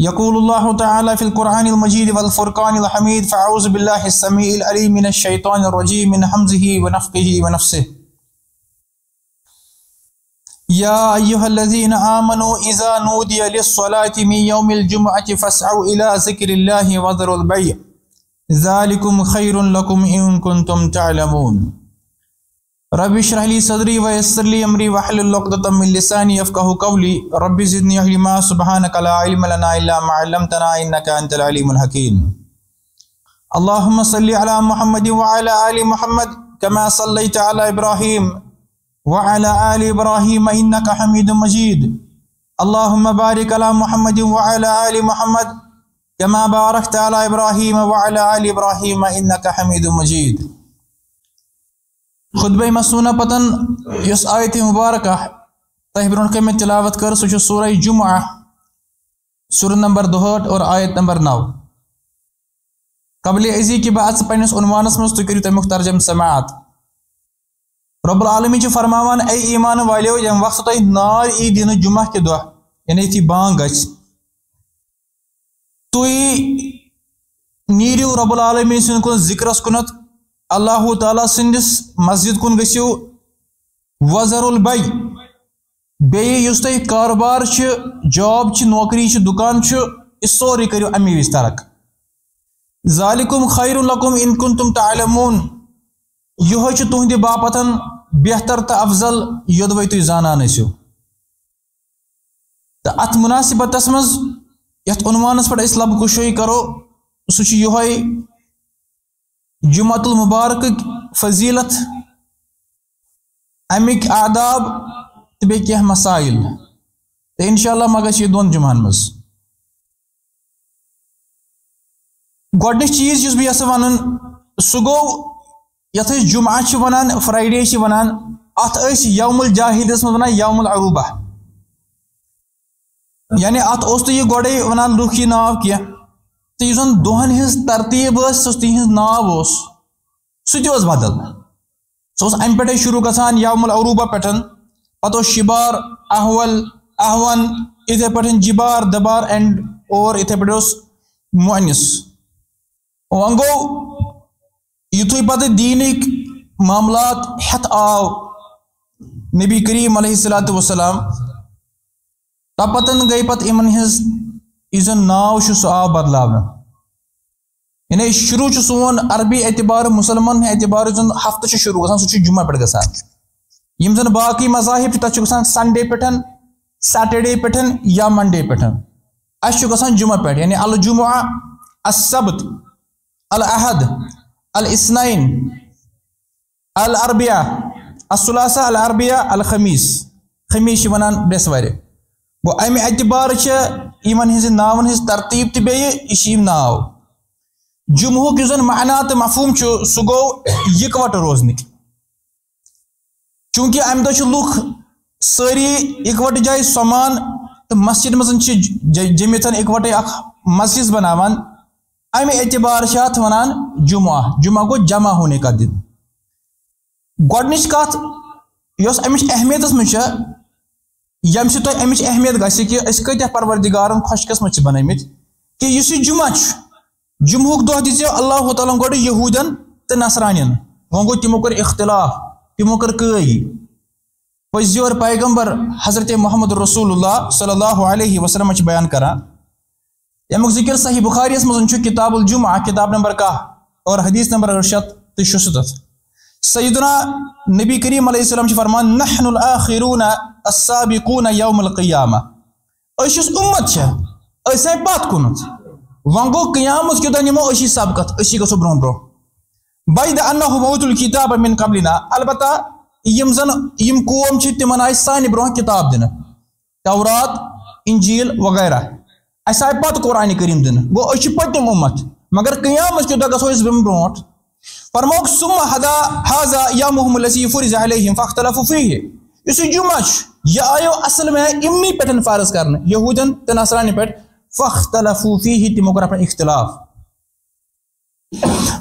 يقول الله تعالى في القرآن المجيد والفرقان الحميد فأعوذ بالله السميع العليم من الشيطان الرجيم من حمزه ونفقه ونفسه. يا أيها الذين آمنوا إذا نودي للصلاة من يوم الجمعة فاسعوا إلى ذكر الله وذروا البيع. ذلكم خير لكم إن كنتم تعلمون. رب اشرح لي صدري ويسر لي أمري واحلل عقدة من لساني يفقهوا قولي. رب زدني علما. سبحانك لا علم لنا إلا ما علمتنا إنك أنت العليم الحكيم. اللهم صل على محمد وعلى آل محمد كما صليت على إبراهيم وعلى آل إبراهيم إنك حميد مجيد. اللهم بارك على محمد وعلى آل محمد كما باركت على إبراهيم وعلى آل إبراهيم إنك حميد مجيد. خطبہ مسونہ پتن اس آیت مبارکہ تہ برون کن میں تلاوت کر، سو سورہ جمعہ سور نمبر دہٹ اور آیت نمبر نو۔ قبل عزی کی بات پنس عنوانس مز تو کرو تمیک ترجم سماعت۔ رب العالمین فرماوان اے ایمان والیو یم وقت تہ نار ای دین جمعہ کے دہ یعنی تھی بانگ گچ تھی نیریو رب العالمین سن کن ذکرس کنت اللہ تعالیٰ سندس مسجد کن گسو وزر البئی بیس تھی کاروبار جاب نوکری دکان یہ سوری کرو امی وز ترق ذالکم خیر القم ان کن تم تعلمون یہ تہند باپت بہتر تو افضل یودوے تھی زانان ٲسِو تو ات مناسبتس مز یتھ عنوانس پہ اس لب کشوئی کرو۔ سہ یہ جمعت المبارک فضیلت امک آداب تو بیٚیہِ کینٛہہ مسائل۔ تو انشاء اللہ ما گژھِ یہِ دۄن جمعن منٛز۔ گۄڈنیُک چیٖز یُس بہٕ یژھٕ وَنُن، سُہ گوٚو یَتھ أسۍ جمعہ چھِ وَنان، فرٛایڈے چھِ وَنان، اَتھ ٲسۍ یوم الجاہِدَس منٛز وَنان یوم العروبہ۔ یعنی اَتھ اوس نہٕ یہِ گۄڈَے وَنان لُکھ یہِ ناو کینٛہہ۔ تو اس دہن ہز ترتیب تہذ ناو سہ تہ بدل۔ سہ ام پہ شروع گھان یوم العروبہ پہ پتہ شبار، احول، احون اتھے پہ جبار، دبار اینڈ اور اتھے پہ مونس وہ گو یتھے پتہ دینک معاملات ہتھ آو نبی کریم علیہ الصلوۃ والسلام تپتن گئی پتہ ان ہز یہ زن ناو سہ آو بدلاو یعنی شروع سون عربی اعتبار مسلمان اعتبار زن ہفتہ شروع گا سہ جمعہ پہ گھان یم زن باقی مذاہب تک گھان سنڈے پہ سیٹرڈے پہ یا منڈے پہ اس گھان جمعہ پہ یعنی الجمعہ، السبت الحد الاسنین العربیہ الثلاثہ، العربیہ، الخمیس. خمیس ونان برسوارِ گو امہ اعتبار ان ہز ناون ہز ترتیب تہ بیہ ناو جمعہ زن معنی تو مفہوم سہ گو اکوٹ روزنک چونکہ امہ دہ لُکھ ساری اکوٹ جائے سمان تو مسجد مز جمت اکوٹے اخ مسجد بناوان امہ اعتبار ات ونان جمعہ جمعہ گو جمع ہونے کا دن گۄڈنِچ کتھ یۄس امِچ اہمیتس منٛز چھےٚ یم سے تو امچ اہمیت گژھِ کہ اس کتیا پروردگارن خوش قسمت بنمت کہ اس یہ جمعہ جمعہ دہ دے اللہ تعالیٰ گوڑ یہودن تو نسرانین وہ گو تمو کر اختلاف، تمو کر کئی پزیور پیغمبر حضرت محمد رسول اللہ صلی اللہ علیہ وسلم بیان کران۔ یمیک ذکر صحیح بخاریس مزن کتاب الجمعہ کتاب نمبر کاہ اور حدیث نمبر ارشت تو شستت سیدنا نبی کریم علیہ السلام چھ فرمان نحن الاخرون السابقون یوم القیامہ. اس امت چھے ایسے پات کنت وانگو قیامت کیوں دن نمو سابقت اسی گسو برون برو۔ باید انہو موت الكتاب من قبلنا، البتہ یم زن، یم قوم چھے تمن آئی سانی برون کتاب دن تورات، انجیل وغیرہ۔ ایسا پات قرآن کریم دن گو اسی پتیم امت۔ مگر قیامت کیوں دن گسو اس برون۔ برون فرموک، ثم حدا حاضا یامهم الذي فرض عليهم فاختلفوا فيه۔ اس جمعہ یہ آیو، اصل میں امی پٹن فارض کرنے، یہودن تو نصرانی پٹ فاختلفوا فيه تمو کر اپنا اختلاف۔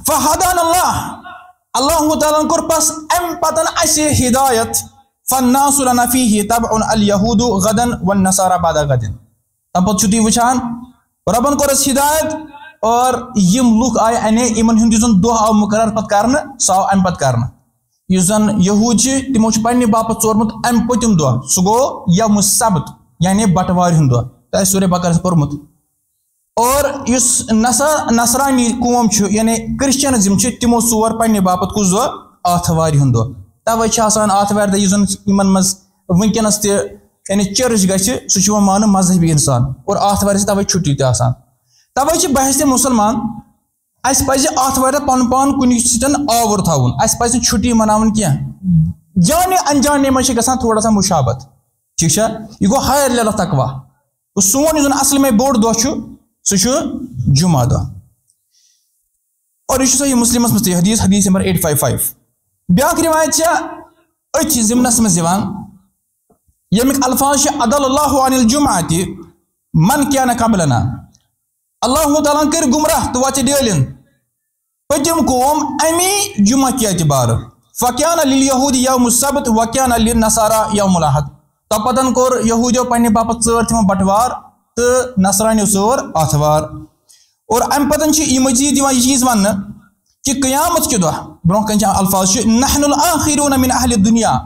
فهدان اللہ اللہ تعالیٰ کر پس ام پتن اسی ہدایت، فالناس لنا فيه تبع اليهود غدا والنصارى بعد غد۔ تب چھتی وچھان؟ ربن کور اس ہدایت اور یم لوک آئے انے ایمن ہند یزن دو آو مقرر پت کرنا سو آو ام پت کرنا یزن یہود تمو چھ یعنی یعنی پنی باپت ژورمت ام پتم دو۔ سو گو یم سبت یعنی بٹوار ہند دو تہ سورہ بقرہ پورمت اور اس نصر نصرانی قوم چھ یعنی کرسچنزم چھ تمو ژور پنی باپت کس دو آتھوار ہند دو توے آسان آتھوار دہ یزن یمن مز ونکس تہ یعنی چرچ گھِ سہ مان مذہبی انسان۔ اور آتھوار توے چھٹی تہ آسان۔ توے بحث مسلمان۔ اس پزِ آتھوار پن پان کُنہِ سۭتۍ آوُر تھاوُن۔ اَسہِ پزِ نہٕ چھُٹی مناوٕنۍ کینٛہہ۔ جانے یعنی انجانے منٛز چھِ تھوڑا سا مُشابت۔ ٹھیٖک چھا؟ یہِ گوٚو ہایر لیول تقوا سون یُس زن اصل میں بوٚڑ دۄہ چھُ، سُہ چھُ جُمعہ دۄہ۔ اور یہِ چھُ صحیح مسلمس منٛز تہِ، حدیٖث حدیٖث نمبر ایٹ فایو فایو بیٛاکھ رِوایت چھےٚ أتھۍ ضِمنس منٛز یِوان۔ الفاظ عدل اللہ عن الجمعہ تہِ من کیٛاہ نہٕ قبلنا اللہ تعالیٰ کر گمراہ تو وچ ڈیلن پتم قوم امی جمعہ کی اعتبار فکیان للیہود یوم السبت وکیان للنصارى یوم الاحد تپتن کور یہودیو پنہ باپت ژر تھم بٹوار تو نصرانیو ژر آتھوار اور ام پتن چھ یہ مزید دیوان یہ چیز ون کہ قیامت کے دہ برو کن الفاظ نحن الاخرون من اہل الدنیا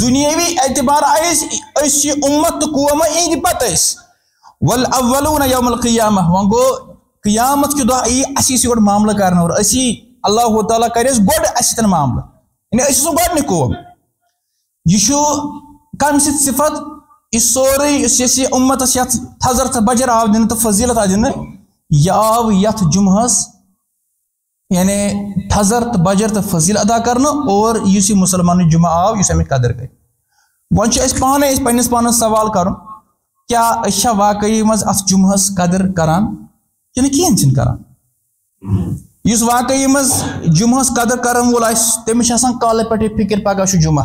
دنیاوی اعتبار اس اس امت قوم این پتہ اس والاولون یوم القیامہ وان گو قیامت کے دہ ای اسی سی گڈ معاملہ کرنا اور اسی اللہ تعالیٰ کرس گڈ اسی تن معاملہ. یعنی اسی سو گڈ نکوم یہ شو کم ست صفت اس سوری اس یہ امت اس یت تھزر تہ بجر آو دن تو فضیلت آ دن. یہ آو یت جمعہس. یعنی تھزر تو بجر تو فضیل ادا کرنا اور اس مسلمان جمعہ آو اس امی قدر گئی ون اس پانے اس پنس پانس سوال کرن کیا اچھا واقعی مز ات جمعہ قدر کران؟ یعنی کہ کہین چھ کران؟ اس واقعی مز جمعہ قدر کرن وول آس تمس آسان کالے پٹے فکر پگہ چھ جمعہ۔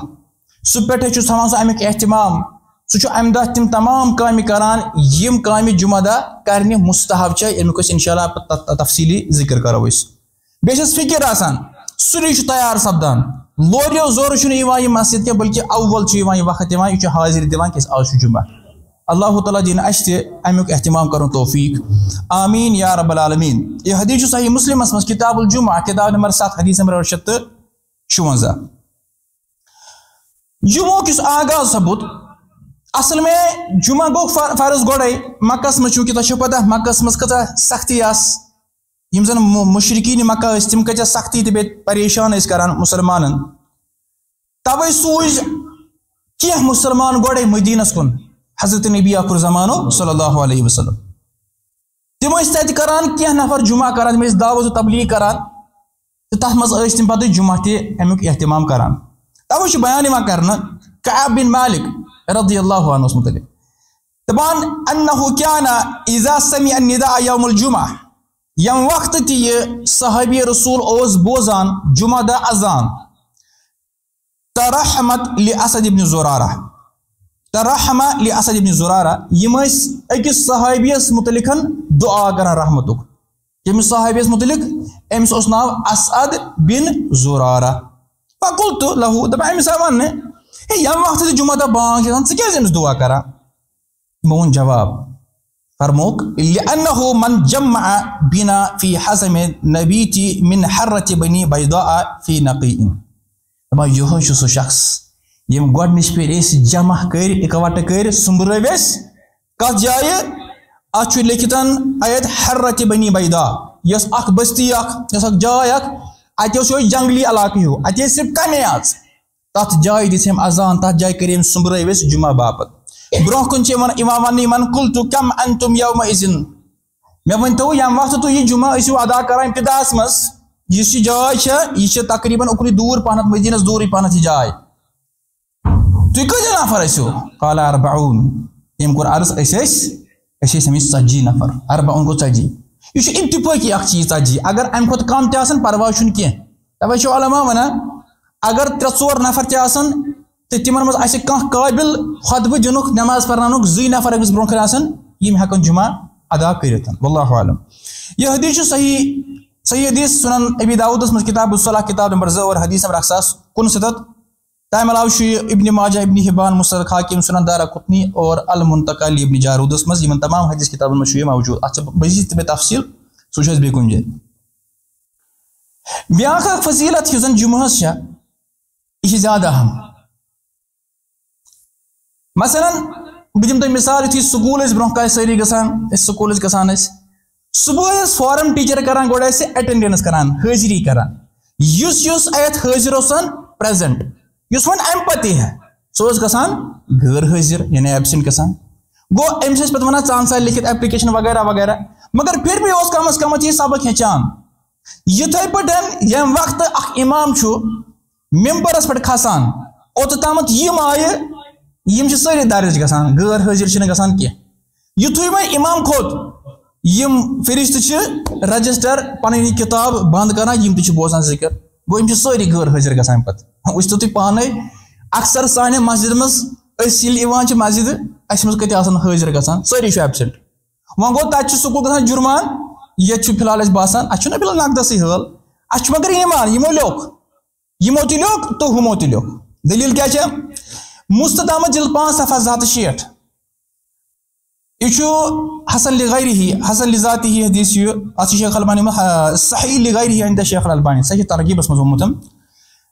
سہ پٹھے چھ تھاوان سہ امیک اہتمام سہ امہ دہ تم تمام کامہ کران، یم کامہ جمعہ دہ کرنہ مستحب چھ یمیک یعنی اس انشاء اللہ تفصیلی ذکر کرو اس۔ بیٚیہِ چھس فکر آسان۔ سُری تیار سپدان۔ لوریو زورٕ چھُنہٕ یِوان مسجد کینٛہہ بلکہِ اول چھُ وقت یِوان یہِ حاضر دِوان کیٛازِ آز چھُ جمعہ۔ اللہ تعالیٰ دین اس امیک اہتمام کرن توفیق۔ آمین یا رب العالمین۔ یہ حدیث صحیح مسلم مز کتاب الجمعہ، کتاب نمبر سات، حدیث نمبر شیت تو شونزہ۔ جمعہ کس آغاز سپد اصل میں جمعہ گو فرض گوڑے مکس مز چونکہ تہ پتہ مکس مز کتا سختی آس۔ یم زن مشرقین مکہ اس تم کتا سختی تہ بیت پریشان اس کران مسلمانن۔ توے سوز کینٛہہ مسلمان گوڑے مدینس کن حضرت نبی اکر زمانو صلی اللہ علیہ وسلم۔ تم تک کران کی نفر جمعہ کران تم دعوت و تبلیغ کران۔ تو تر مز تم پتہ جمعہ تہ امیک اہتمام کران۔ توے بیان یوان کرنا، کعب بن مالک رضی اللہ عنہ متعلق۔ دپان انه كان اذا سمع النداء يوم الجمعہ۔ یم وقت تہ یہ صحابی رسول اوس بوزان جمعہ دا اذان۔ ترحمت لاسد ابن زرارہ۔ ترحمة لأسد بن زرارة. يمس أكس اس متعلقن دعا کران رحمتك يمس اس متعلق أمس أسناو أسد بن زرارة. فقلت له دبا أمس أمان هي إيه، يام وقت دي جمعة بانك. يسان سكيز أمس دعا کران مون جواب. فرموك لأنه من جمع بنا في حزم نبيتي من حرة بني بيضاء في نقيين دبا يهوش شخص. یم گۄڈنِچ پھِرِ أسۍ جمع کٔرۍ اِکوٹہٕ کٔرۍ سُمبرٲوۍ أسۍ کتھ جایہِ اتھ چھُ لیکھِتھ ایت حرتِ بنی بیدا یۄس اکھ بستی اکھ یۄس اکھ جاے اکھ اتہِ اوس یہوے جنگلی علاقہٕ ہیوٗ اتہِ ٲسۍ صرف کنے آز تتھ جایہِ دِژ أمۍ اذان تتھ جایہِ کٔرۍ أمۍ سُمبرٲوۍ أسۍ جمعہ باپتھ برونٛہہ کُن چھِ یِمن یِوان وننہٕ یِمن کُل تو کم ان تم یوم عزن مےٚ ؤنۍتو ییٚمہِ وقتہٕ تُہۍ یہِ جمعہ ٲسِو ادا کران ابتداہس منٛز یُس یہِ جاے چھےٚ یہِ چھِ تقریٖباً اُکنُے دوٗر پہنتھ مدیٖنس دوٗرٕے پہنتھ یہِ جاے تُہۍ کۭتیاہ نفر ٲسِو قال اربعون أمۍ کوٚر عرض أسۍ ٲسۍ أسۍ ٲسۍ أمِس نفر اربعون گوٚو ژتجی یہِ چھُ اِتفٲقی اکھ چیٖز ژتجی اگر اَمہِ کھۄتہٕ کم تہِ آسان پرواے چھُنہٕ کینٛہہ تَوے چھُ علما وَنان اگر ترٛےٚ ژور نفر تہِ آسان تہٕ تِمن منٛز آسہِ کانٛہہ قٲبِل خۄطبہٕ دِنُک نٮ۪ماز زٕے نفر أمِس برونٛہہ کَنہِ آسان یِم جمعہ ادا کٔرِتھ واللہ عالم یہِ حدیٖث چھُ صحیح صحیح حدیٖث سُنن ابی داوٗدس منٛز کِتاب الصلاح کِتاب نمبر زٕ اور حدیٖث نمبر اکھ ساس کُنسَتتھ تمہ علاوہ یہ ابن ماجہ ابن حبان مصرق حاکم سنن دارا قطنی اور المنتقل ابن جارودس مز یمن تمام حدیث کتابن مز یہ موجود اتھ مزید تہ تفصیل سو چھ بیٚیہِ کُنہِ جایہِ بیٛاکھ اکھ فضیلت یُس زن جمعہس چھےٚ یہ چھِ زیادٕ اہم مثلاً بہٕ دِمہٕ تۄہہِ مِثال یُتھُے سکوٗل ٲسۍ برونٛہہ کالہِ سٲری گژھان أسۍ سکوٗل ٲسۍ گژھان ٲسۍ صبح ٲسۍ فارم ٹیٖچر کران گۄڈٕ ٲسۍ اٮ۪ٹٮ۪نڈٮ۪نٕس کران حٲضری کران یُس یُس اَتھ حٲضِر اوس یُس وۄنۍ اَمہِ پتہٕ یی ہا سُہ اوس گژھان غٲر حٲضِر یعنی ایبسینٹ گژھان۔ گوٚو أمِس ٲسۍ پتہٕ وَنان ژٕ اَن سا لیکھِتھ ایپلِکیشن وغیرہ وغیرہ، مگر پھر بھی اوس کم از کم یہِ سبق ہیٚچھان۔ یِتھٕے پٲٹھۍ ییٚمہِ وقتہٕ اکھ اِمام چھُ ممبرس پٮ۪ٹھ کھسان اوٚتتھ یِم آیہِ، یِم چھِ سٲری درٕج گژھان غٲر حٲضِر چھِنہٕ گژھان کینٛہہ۔ یِتھُے وۄنۍ اِمام کھوٚت، یِم فرِشتہٕ چھِ رجسٹر، پنٕنۍ یہِ کِتاب بنٛد کران، یِم تہِ چھِ بوزان ذِکر۔ گوٚو یِم چھِ سٲری غٲر حٲضِر گژھان پتہٕ۔ وٕچھتو تُہۍ پانے اکثر سانہِ مسجد منٛز أسۍ ییٚلہِ یِوان چھِ مسجدٕ اَسہِ منٛز آسان حٲضِر گژھان سٲری چھِ ایبسینٹ وۄنۍ گوٚو تَتہِ چھُ سکوٗل گژھان جُرمان ییٚتہِ چھُ فِلحال اَسہِ باسان اَسہِ چھُنہ فِلحال نقدسٕے حٲل اَسہِ چھُ مگر ایٖمان یِمو لیوٚکھ یِمو تہِ لیوٚکھ تہٕ ہُمو تہِ لیوٚکھ دٔلیٖل کیٛاہ چھےٚ مُستد احمد جِل پانٛژھ صفا زٕ ہَتھ تہٕ شیٹھ یہ حسن لغیری ہی حسن لذاتی ہی حدیث یہ ات شیخ البانی صحیح لغیری ہی عند شیخ البانی صحیح ترغیبس مز آمت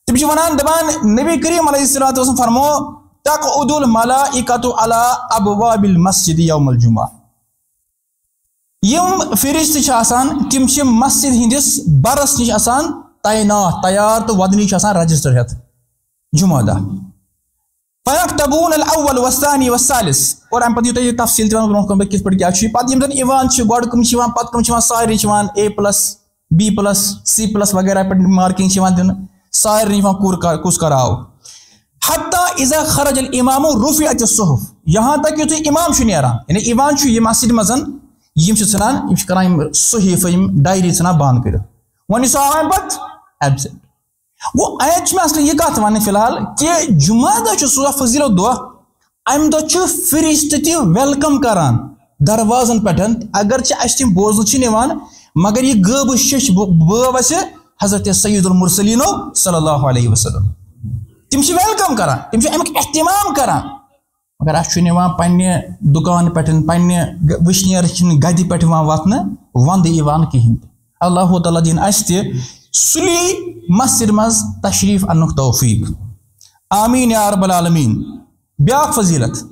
تم ونان دپان نبی کریم علیہ الصلوۃ والسلام فرمو تقعد الملائکۃ علی ابواب المسجد یوم الجمعہ یم فرشت چھ آسان تم چھ مسجد ہندس برس نش آسان تعینات تیار تو ودنی چھ آسان رجسٹر ہتھ جمعہ دہ فیکتبون الاول والثانی والثالث اور ام پتہ یہ تفصیل تمام برون کم کس پٹ کیا چھ پتہ یم زن ایوان چھ گوڈ کم چھ پت کم چھ ساری چھ A plus B plus C plus وغیرہ پٹ مارکنگ چھ دن ساری یوان کس کراو حتی اذا خرج الامام رفعت الصحف یہاں تک کہ امام چھ نیران یعنی ایوان چھ یہ مسجد مزن یم چھ ژھنان یم چھ کران صحیفہ یم ڈائری ژھنان بند کر ون سو آم پت ایبسنٹ گو ات میں اصل یہ کت ون فی الحال کہ جمعہ دہ سہ فضیلت دہ امہ دہ فرشت تہ ویلکم کران دروازن پہ اگرچہ اس تم بوزن نوان مگر یہ غب شش بٲب اس حضرت سید المرسلین صلی اللہ علیہ وسلم۔ تم ویلکم کران تم امیک اہتمام کران مگر اس نوان پنہ دکان پہ پنہ وشنیر گدِ پہ وتن وند کہین اللہ تعالیٰ دین اس تہ سلی مسجد مز تشریف ان توفیق۔ آمین یا رب العالمین۔ بیا فضیلت۔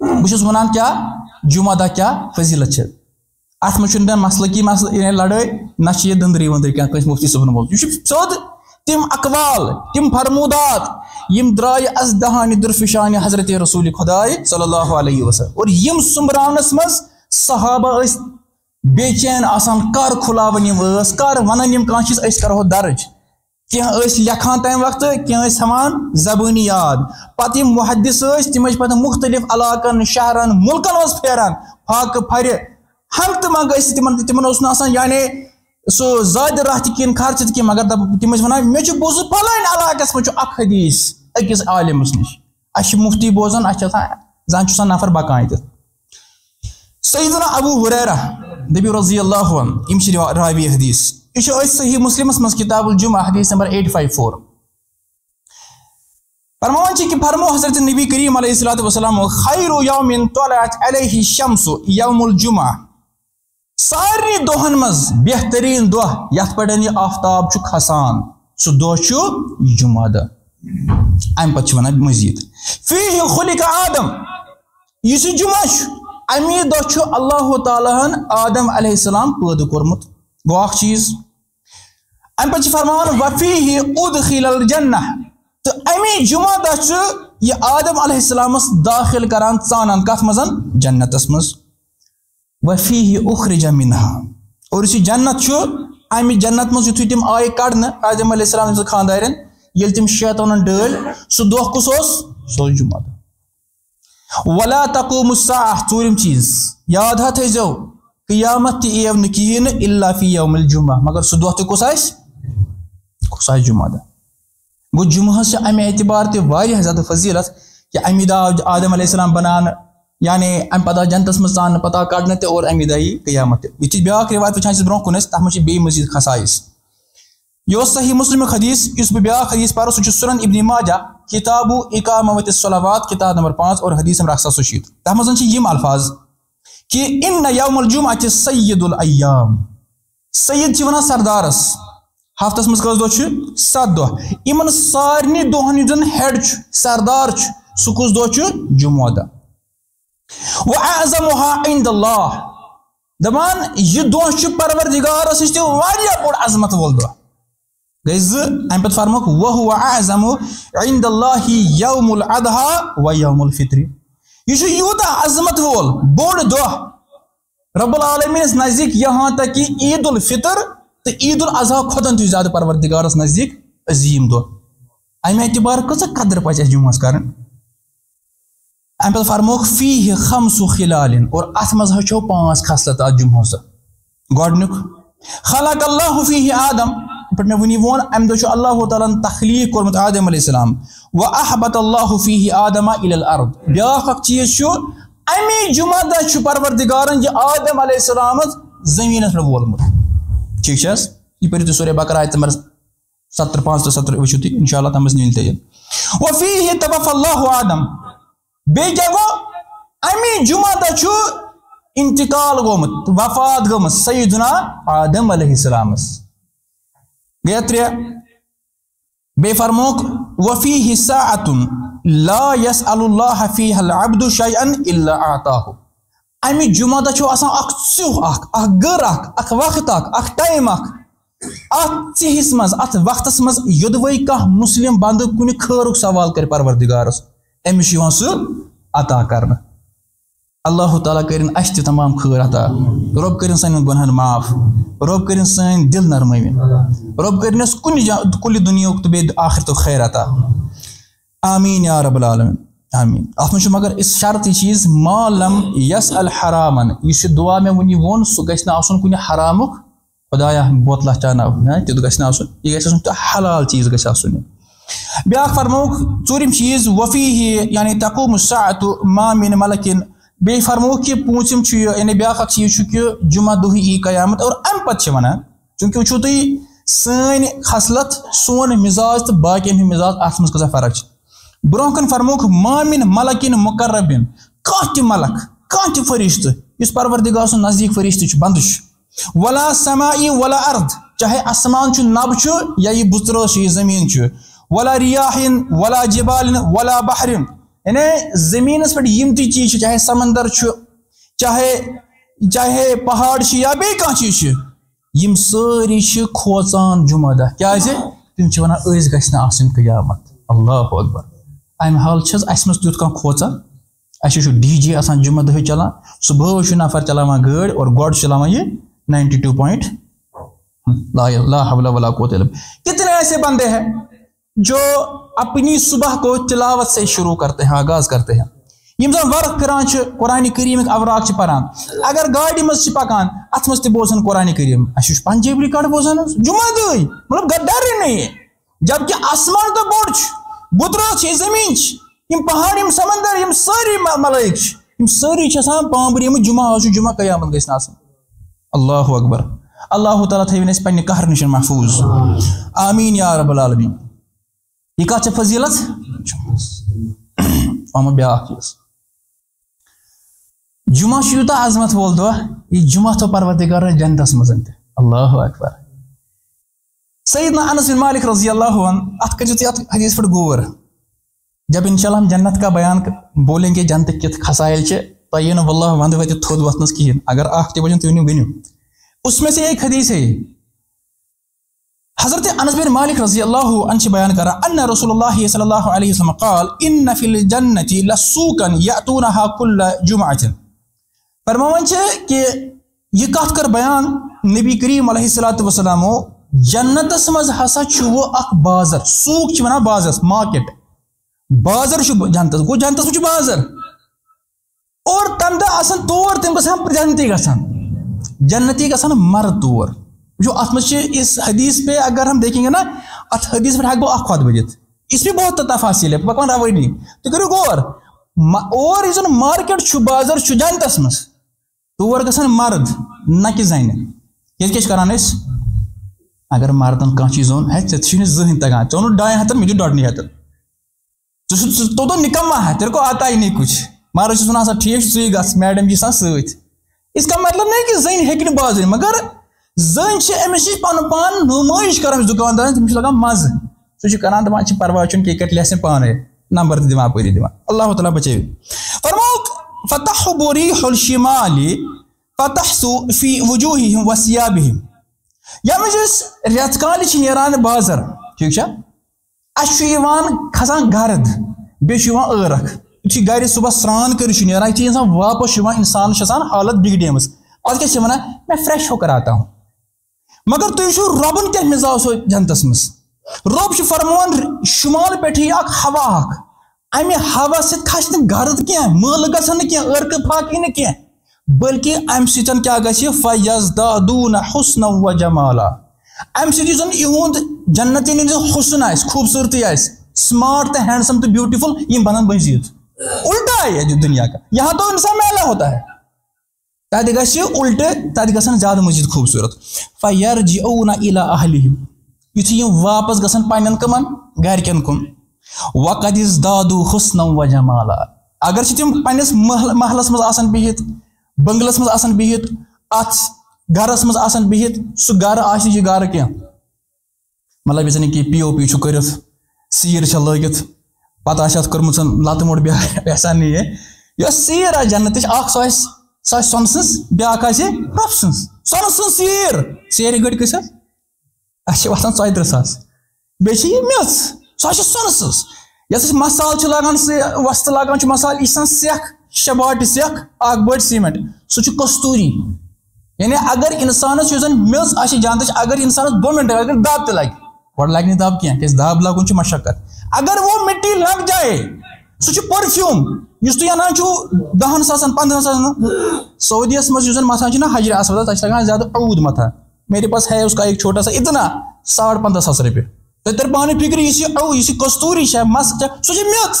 بہس ونان کیا؟ جمعہ دہ کیا فضیلت ات مجھے مسلہ کی مسئلہ لڑائی نہ یہ دندری وندری کیا مفتی صبح بول یہ سیود تم اقوال تم فرمودات یم درائے از دہان درفشان حضرت رسول خدائے صلی اللہ علیہ وسلم اور یم سمبرانس مز صحابہ بے چین آسان کر کھلاون یم ٲس کر ونان یم کانٛہہ چیٖز أسۍ کرہو درج کینٛہہ ٲسۍ لیکھان تمہِ وقتہٕ کینٛہہ ٲسۍ ہٮ۪وان زبٲنی یاد پتہٕ یِم محدِث ٲسۍ تِم ٲسۍ پتہٕ مُختٔلِف علاقن شہرن مُلکن منٛز پھیران پھاکہٕ پھرِ ہنٛگتہٕ منٛگہٕ ٲسۍ تِمن تِمن اوس نہٕ آسان یعنی سُہ زیادٕ راہ تہِ کِہیٖنۍ خرچہٕ تہِ کینٛہہ مگر دپ تِم ٲسۍ ونان، مےٚ چھُ بوٗزمُت فلٲنۍ علاقس منٛز چھُ اکھ حدیٖث أکِس عالمس نِش۔ اَسہِ چھِ مُفتی بوزان، اَسہِ چھِ آسان، زن چھُ آسان نفر بکان ییٚتٮ۪تھ۔ سیدنا ابو ہُریرا دبی رضی اللہ عنہ، یم چھ راوی حدیث۔ یہ صحیح مسلمس مز کتاب الجمعہ، حدیث نمبر 854 فرمان چھ کہ، فرمو حضرت نبی کریم علیہ الصلوۃ والسلام خیر یوم طلعت علیہ الشمس یوم الجمعہ۔ ساری دہن مز بہترین دہ یت پڑھن یہ آفتاب کھسان، سہ دہ جمعہ دہ ام پتہ ونان مزید۔ فیہ خلق آدم، یہ جمعہ امی دہ اللہ تعالیٰ ہن آدم علیہ السلام پید کورمت۔ گو اخ چیز۔ ام پہ فرمان وفی ہی ادخل الجنہ تو امی جمعہ دہ یہ آدم علیہ السلام داخل کران ژانان کت مزن جنتس مز وفی ہی اخرج منہا اور اس جنت امہ جنت مز یتھے تم آئے کڑن آدم علیہ السلام خاندارن یل تم شیطانن ڈل سہ دہ کس سہ جمعہ دہ ولا تقوم الساعة ژوٗرِم چیٖز یاد ہا تھٲیزیو قیامت تہِ یِیو نہٕ کِہیٖنۍ نہٕ الا فی یوم الجمعہ مگر سُہ دۄہ تہِ کُس آسہِ کُس آسہِ جمعہ دۄہ گوٚو جمعہس چھِ اَمہِ اعتبار تہِ واریاہ زیادٕ فضیٖلت کہِ اَمہِ دۄہ آو علیہ السلام بناونہٕ یعنی اَمہِ پتہٕ آو جنتس منٛز ژاننہٕ پتہٕ آو کڑنہٕ تہِ اور اَمہِ دۄہ یی قیامت تہِ یُتھُے بیٛاکھ رِوایت وٕچھان چھِ برونٛہہ کُن أسۍ تَتھ منٛز چھِ بیٚیہِ مٔزیٖد أسۍ یہ صحیح مسلم حدیث، اس بہ بیاکھ حدیث پارو سہ سنن ابن ماجہ، کتاب اقامت الصلوات، کتاب نمبر پانچ، اور حدیث نمبر اکھ ساس شیت۔ تتھ منٛز چھِ یم الفاظ کہ ان یوم الجمعہ سید الایام۔ سید چھ ونان سردارس۔ ہفتس مز کس دہ ست دہ ان سارنی دہن یس زن ہیڈ سردار سہ کس دہ جمعہ دہ عِنْدَ اللَّهِ دپان یہ دہ پروردگارس نش تہ بوڑ عظمت وول دہ گئی زٕ امہِ پتہٕ فرموکھ وَهُوَ أَعْزَمُ عِنْدَ اللَّهِ يَوْمُ الْأَضْحَى وَيَوْمُ الْفِطْرِ یہ چھُ عظمت وول بوڑ دۄہ رب العالمینس نزدیک یہاں تک کہ عید الفطر تو عید الاضحیٰ کھۄتن تہِ زیادٕ پروردگارس نزدیک عظیٖم دۄہ امہِ اعتبار کۭژاہ قدر پزِ اَسہِ جُمعس کرٕنۍ امہِ پتہٕ فرموکھ فی خمس خلالن اور اتھ منٛز ہچھو پانٛژھ خصلت اتھ جُمعس گۄڈنیُک خلق اللہ فی آدم پہ مے ونی وون ام دہ اللہ تعالیٰ تخلیق کورمت آدم علیہ السلام۔ و احبت اللہ فی آدم الى الارض بیاکھ اکھ چیز چھُ امی جمعہ دہ پروردگارن یہ آدم علیہ السلام زمینس پہ وولمت ٹھیک چھس؟ یہ پٔرِو تُہۍ سورے بکر آیت نمبر ستر پانٛژھ تہٕ ستر وٕچھِو تُہۍ انشاء اللہ تتھ منٛز نیٖل تیٚلہِ وفیٖہ اللہ آدم۔ بیٚیہِ کیٛاہ گوٚو؟ امی جمعہ دہ چھُ انتقال گوٚمُت، وفات گٔمٕژ سیدنا آدم علیہ السلامس۔ گیا ترٛےٚ۔ بیٚیہِ فرموکھ وفی وفیٖہ ساعتُن لا یس اللہ فی العبد شیئن الا اعطاہ امہِ جمعہ دۄہ چھُ آسان اکھ ژیوٚہ اکھ اکھ گٔر اکھ اکھ وقت اکھ اکھ ٹایم اکھ۔ اتھ ژِہِس منٛز، اتھ وقتس منٛز یوٚدوے کانٛہہ مُسلِم بنٛدٕ کُنہِ خٲرُک سوال کرِ پروردِگارس۔ أمِس چھُ سُہ عطا کرنہٕ اللہ تعالیٰ کٔرِنۍ اَسہِ تہِ تمام خٲر عطا رۄب کٔرِنۍ سانٮ۪ن گۄنہن معاف رۄب کٔرِنۍ سٲنۍ دِل نرمٲوِنۍ رۄب کٔرِنۍ اَسہِ کُنہِ جایہِ کُلہِ دُنیہُک تہٕ بیٚیہِ آخرتُک خیر عطا آمیٖن یا رب العالمیٖن آمیٖن اَتھ منٛز چھُ مگر شرط یہِ چیٖز مالم یس الحرامن یُس یہِ دُعا مےٚ وُنہِ ووٚن سُہ گژھِ نہٕ آسُن کُنہِ حرامُک خۄدایا بوتلہ چاناو تیُتھ گژھِ نہٕ آسُن یہِ گژھِ آسُن حلال چیٖز گژھِ آسُن یہِ بیٛاکھ فرمووُکھ ژوٗرِم چیٖز وفی ہی یعنی تقوٗم ساتُ مامِن ملکِن. بیٚیہِ فرمووُکھ کہِ پوٗژِم چھُ یہِ یعنی بیٛاکھ اکھ چیٖز چھُ کہِ جمعہ دۄہ یی قیامت اور اَمہِ پتہٕ چھِ وَنان چوٗنٛکہِ وٕچھِو تُہۍ سٲنۍ خصلت، سون مِزاج تہٕ باقین ہٕنٛدۍ مِزاج اَتھ منٛز کۭژاہ فرق چھِ برونٛہہ کُن فرموکھ مامِن ملکِن مُقربِن کانٛہہ تہِ ملک کانٛہہ تہِ فرِشتہٕ یُس پروردِگار سُنٛد نزدیٖک فرِشتہٕ چھُ بنٛدٕ چھُ ولا سما ای ولا ارد چاہے آسمان چھُ نبہٕ چھُ یا یہِ بُژرٲژ چھُ یہِ زٔمیٖن چھُ ولا رِیاحِن ولا جِبالِن ولا بحرِن یعنی زٔمیٖنس پٮ۪ٹھ یِم تہِ چیٖز چھِ چاہے سمندر چھُ چاہے چاہے پہاڑ چھِ یا بیٚیہِ کانٛہہ چیٖز چھُ یِم سٲری چھِ کھوژان جمعہ دۄہ کیازِ تِم چھِ وَنان أسۍ گژھِ نہٕ آسٕنۍ قیامت۔ اللہ اکبر۔ اَمہِ حال چھِ حظ اَسہِ منٛز تیُتھ کانٛہہ کھوژان ڈی جے آسان جمعہ دۄہ چلان صُبحٲے چھُ نفر چلاوان گٲڑۍ اور گۄڈٕ چلاوان یہِ ناینٹی ٹوٗ پویِنٹ لا حول ولا قوت الا بالله کتنے ایسے بندے ہیں؟ جو اپنی صبح کو تلاوت سے شروع کرتے ہیں، آغاز کرتے ہیں۔ یم زن ورق کران چھِ قرآنِ کریٖمٕکۍ اوراق چھِ پران اگر گاڑِ منٛز چھِ پکان، اتھ منٛز تہِ بوزان قرآنِ کریٖم۔ اَسہِ مطلب چھُ پنجٲبۍ رِکاڈ بوزان حظ جمعہ دۄہٕے مطلب ڈرٕے نہٕ جب کہِ آسمان تہٕ بوٚڑ چھُ بُدرٲژ چھِ، زٔمیٖن چھِ۔ یِم پہاڑ یِم سمندر، یِم سٲری ملٲیِک چھِ۔ یِم سٲری چھِ آسان پامبریمٕتۍ جمعہ آز چھُ، جمعہ قیامت گژھِ نہٕ آسان اللہ اکبر۔ اللہ تعالیٰ تھٲوِنۍ اَسہِ پننہِ قہر نِش محفوٗظ۔ آمیٖن یا رب العالمیٖن۔ یہِ کَتھ چھےٚ فضیٖلت آمُت بیٛاکھ جمعہ چھُ عظمت وول دۄہ یہِ جمعہ تھوٚو پروردِگار جنتس منٛز اللہ اکبر سعید نہ انس بن مالک رضی اللہ عنہ اتھ کٔرِو تُہۍ اتھ غور جب انشاء اللہ ہم جنت کا بیان بولیں گے جنت کِتھ کھسایل چھِ تۄہہِ یِیو نہٕ واللہ ونٛدٕ وَتہِ تھوٚد وۄتھنَس کِہیٖنۍ اگر اکھ تہِ بَجن تُہۍ ؤنِو ؤنِو اس میں سے ایک حدیث ہے حضرت انس بن مالک رضی اللہ عنہ چھِ بیان کران ان رسول اللہ صلی اللہ علیہ وسلم قال، ان فی الجنت لسوقا یاتونها كل جمعه فرماوان چھِ کہِ یہِ کتھ کٔر بیان نبی کریم علیہ الصلوۃ والسلامو جنتس منٛز ہسا چھُ وۄنۍ اکھ بازر سوٗق چھِ وَنان بازرس مارکیٹ۔ بازر چھُ جنتس گوٚو جنتس منٛز چھُ بازر۔ اور تَمہِ دۄہ آسان تور تِم گژھان جنتی گژھان جنتی گژھان مرد تور۔ وٕچھو اَتھ منٛز اس حدیٖث پے اگر ہم دیکھیں گے نا، اَتھ حدیٖث پٮ۪ٹھ ہٮ۪کہٕ بہٕ اکھ کَتھ ؤنِتھ یہِ بہت تفاصیٖل ہے بہٕ وَنہٕ روٲنی تُہۍ کٔرِو غور اور۔ یُس زَن مارکیٹ چھُ بازر چھُ جنتس منٛز۔ تور گژھان مرد، نہ کہِ زَنہِ ییٚتہِ کیٛاہ کران أسۍ اگر مردن کھانا چیز اون ہے ژے زہن تگان ژے اونت ڈاین ہتن، مجھے ڈۄڈنی ہتن۔ تو تو نکما ہے، تیرے کو آتا ہی نہیں کچھ۔ مہراج ونان سا، ٹھیک ژٕ گژھ میڈم جی سان ست اس کا مطلب نہیں کہ زن ہیٚکہِ نہٕ بازر مگر زن چھِ أمِس نِش پَنُن پان نُمٲیش کران أمِس دُکاندارَن تٔمِس چھُ لگان مَزٕ سُہ چھُ کران دَپان چھِ پرواے چھُنہٕ کینٛہہ کَتہِ لٮ۪سن پانے۔ نمبر تہِ دِوان اپٲری دِوان اللہ تعالیٰ بچٲیِو فرموک فتح بوری الشمال فتح سُہ فی وجوٗہی ہِم وجوٗہِہِم وسیابِہِم یَتھ منٛز أسۍ رٮ۪تہٕ کالہِ چھِ نیران بازر۔ ٹھیٖک چھا؟ اَسہِ چھُ یِوان کھسان گرد بیٚیہِ چھُ یِوان ٲرکھ یُتھُے گرِ صُبحس سرٛان کٔرِتھ چھُ نیران۔ یُتھُے اِنسان واپس چھُ یِوان اِنسان چھِ آسان حالت بِگڑیمٕژ پَتہٕ کیٛاہ چھِ وَنان مےٚ فرٛٮ۪ش ہو کر آتا ہوں۔ مگر تُہۍ وٕچھِو رۄبَن کیٛاہ مِزاج سُہ جنتَس منٛز؟ رۄب چھُ فرمان شُمال پٮ۪ٹھٕے اکھ ہوا اکھ۔ اَمہِ ہوا سۭتۍ کھسہِ نہٕ گرد کینٛہہ، مٲلہٕ گژھن نہٕ کینٛہہ ٲرکہٕ پھاکہِ نہٕ کینٛہہ۔ بٔلکہِ سۭتۍ کیٛاہ گژھِ؟ فیض دادوٗن و جمالا اَمہِ سۭتۍ یُس زَن یِہُنٛد جنتِن یعنی ہُنٛد حُسن آسہِ، خوٗبصوٗرتی آسہِ، سمارٹ تہٕ ہینڈسم تہٕ بیوٗٹِفُل، یِم بنن مٔزیٖد الٹا ہے دنیا کا۔ یہاں تو انسان میلا ہوتا ہے۔ تتہِ گژھِ الٹہٕ تتہِ گژھن زیادٕ مٔزیٖد خوٗبصوٗرت۔ فیر جی اونا الا اہلِہِم یُتھُے یِم واپس گژھن پننٮ۪ن کٕمن، گرِکٮ۪ن کُن۔ وقدِس دادوٗ حُسنم و جمالا اگر چھِ تِم پننِس محل محلس منٛز آسان بِہِتھ، بنگلس منٛز آسان بِہِتھ، اتھ گرس منٛز آسان بِہِتھ، سُہ گرٕ آسہِ نہٕ یہِ گرٕ کینٛہہ۔ مطلب یُس زن کہِ پی او پی چھُ کٔرِتھ، سیٖر چھےٚ لٲگِتھ۔ پتہٕ آسہِ اَتھ کٔرمٕژ لَتہٕ موٚٹ بیٛاکھ احسان نِیے۔ یۄس سیٖر آسہِ جنتٕچ اکھ سۄ آسہِ سۄ آسہِ سۄنہٕ سٕنٛز بیٛاکھ آسہِ رۄپھ سٕنٛز سۄنہٕ سٕنٛز سیٖر سیرِ گٔڑۍ کۭتِس حظ اَسہِ چھِ وَسان ژۄیہِ تٕرٛہ ساس بیٚیہِ چھِ یہِ میٚژ سۄ چھِ سۄنہٕ سٕنٛز یۄس أسۍ مصالہٕ چھِ لاگان وۄستہٕ لاگان چھِ مصالہٕ یہِ چھِ آسان سٮ۪کھ شےٚ باٹہِ سٮ۪کھ اکھ بٔڑ سیٖمنٹ سُہ چھُ کستوٗری یعنی اگر اِنسانَس یُس زَن میٚژ آسہِ جانتٕچ اگر اِنسانَس دۄن مِنٹَن اگر دَب تہِ لَگہِ گۄڈٕ لَگہِ نہٕ دَب کینٛہہ کیٛازِ دَب لاگُن چھُ مَشقت اگر وہ مٹی لگ جائے سُہ چھُ پٔرفیوٗم یُس تُہۍ اَنان چھُو دَہَن ساسَن، پنٛدہَن ساسَن سعودِیَس منٛز یُس زَن مَتھان چھُنہ حجرِ تَتھ چھِ لگان زیادٕ عوٗد مَتھان۔ میرے پاس ہے، اُس کا ایک چھوٹا سا، اتنا ساڑ پنٛداہ ساس رۄپیہِ تۄہہِ تَرِ پانہٕ فِکرِ، یُس یہِ عوٗ، یُس یہِ کستوٗری چھےٚ مَس چھےٚ سُہ چھِ میٚژ۔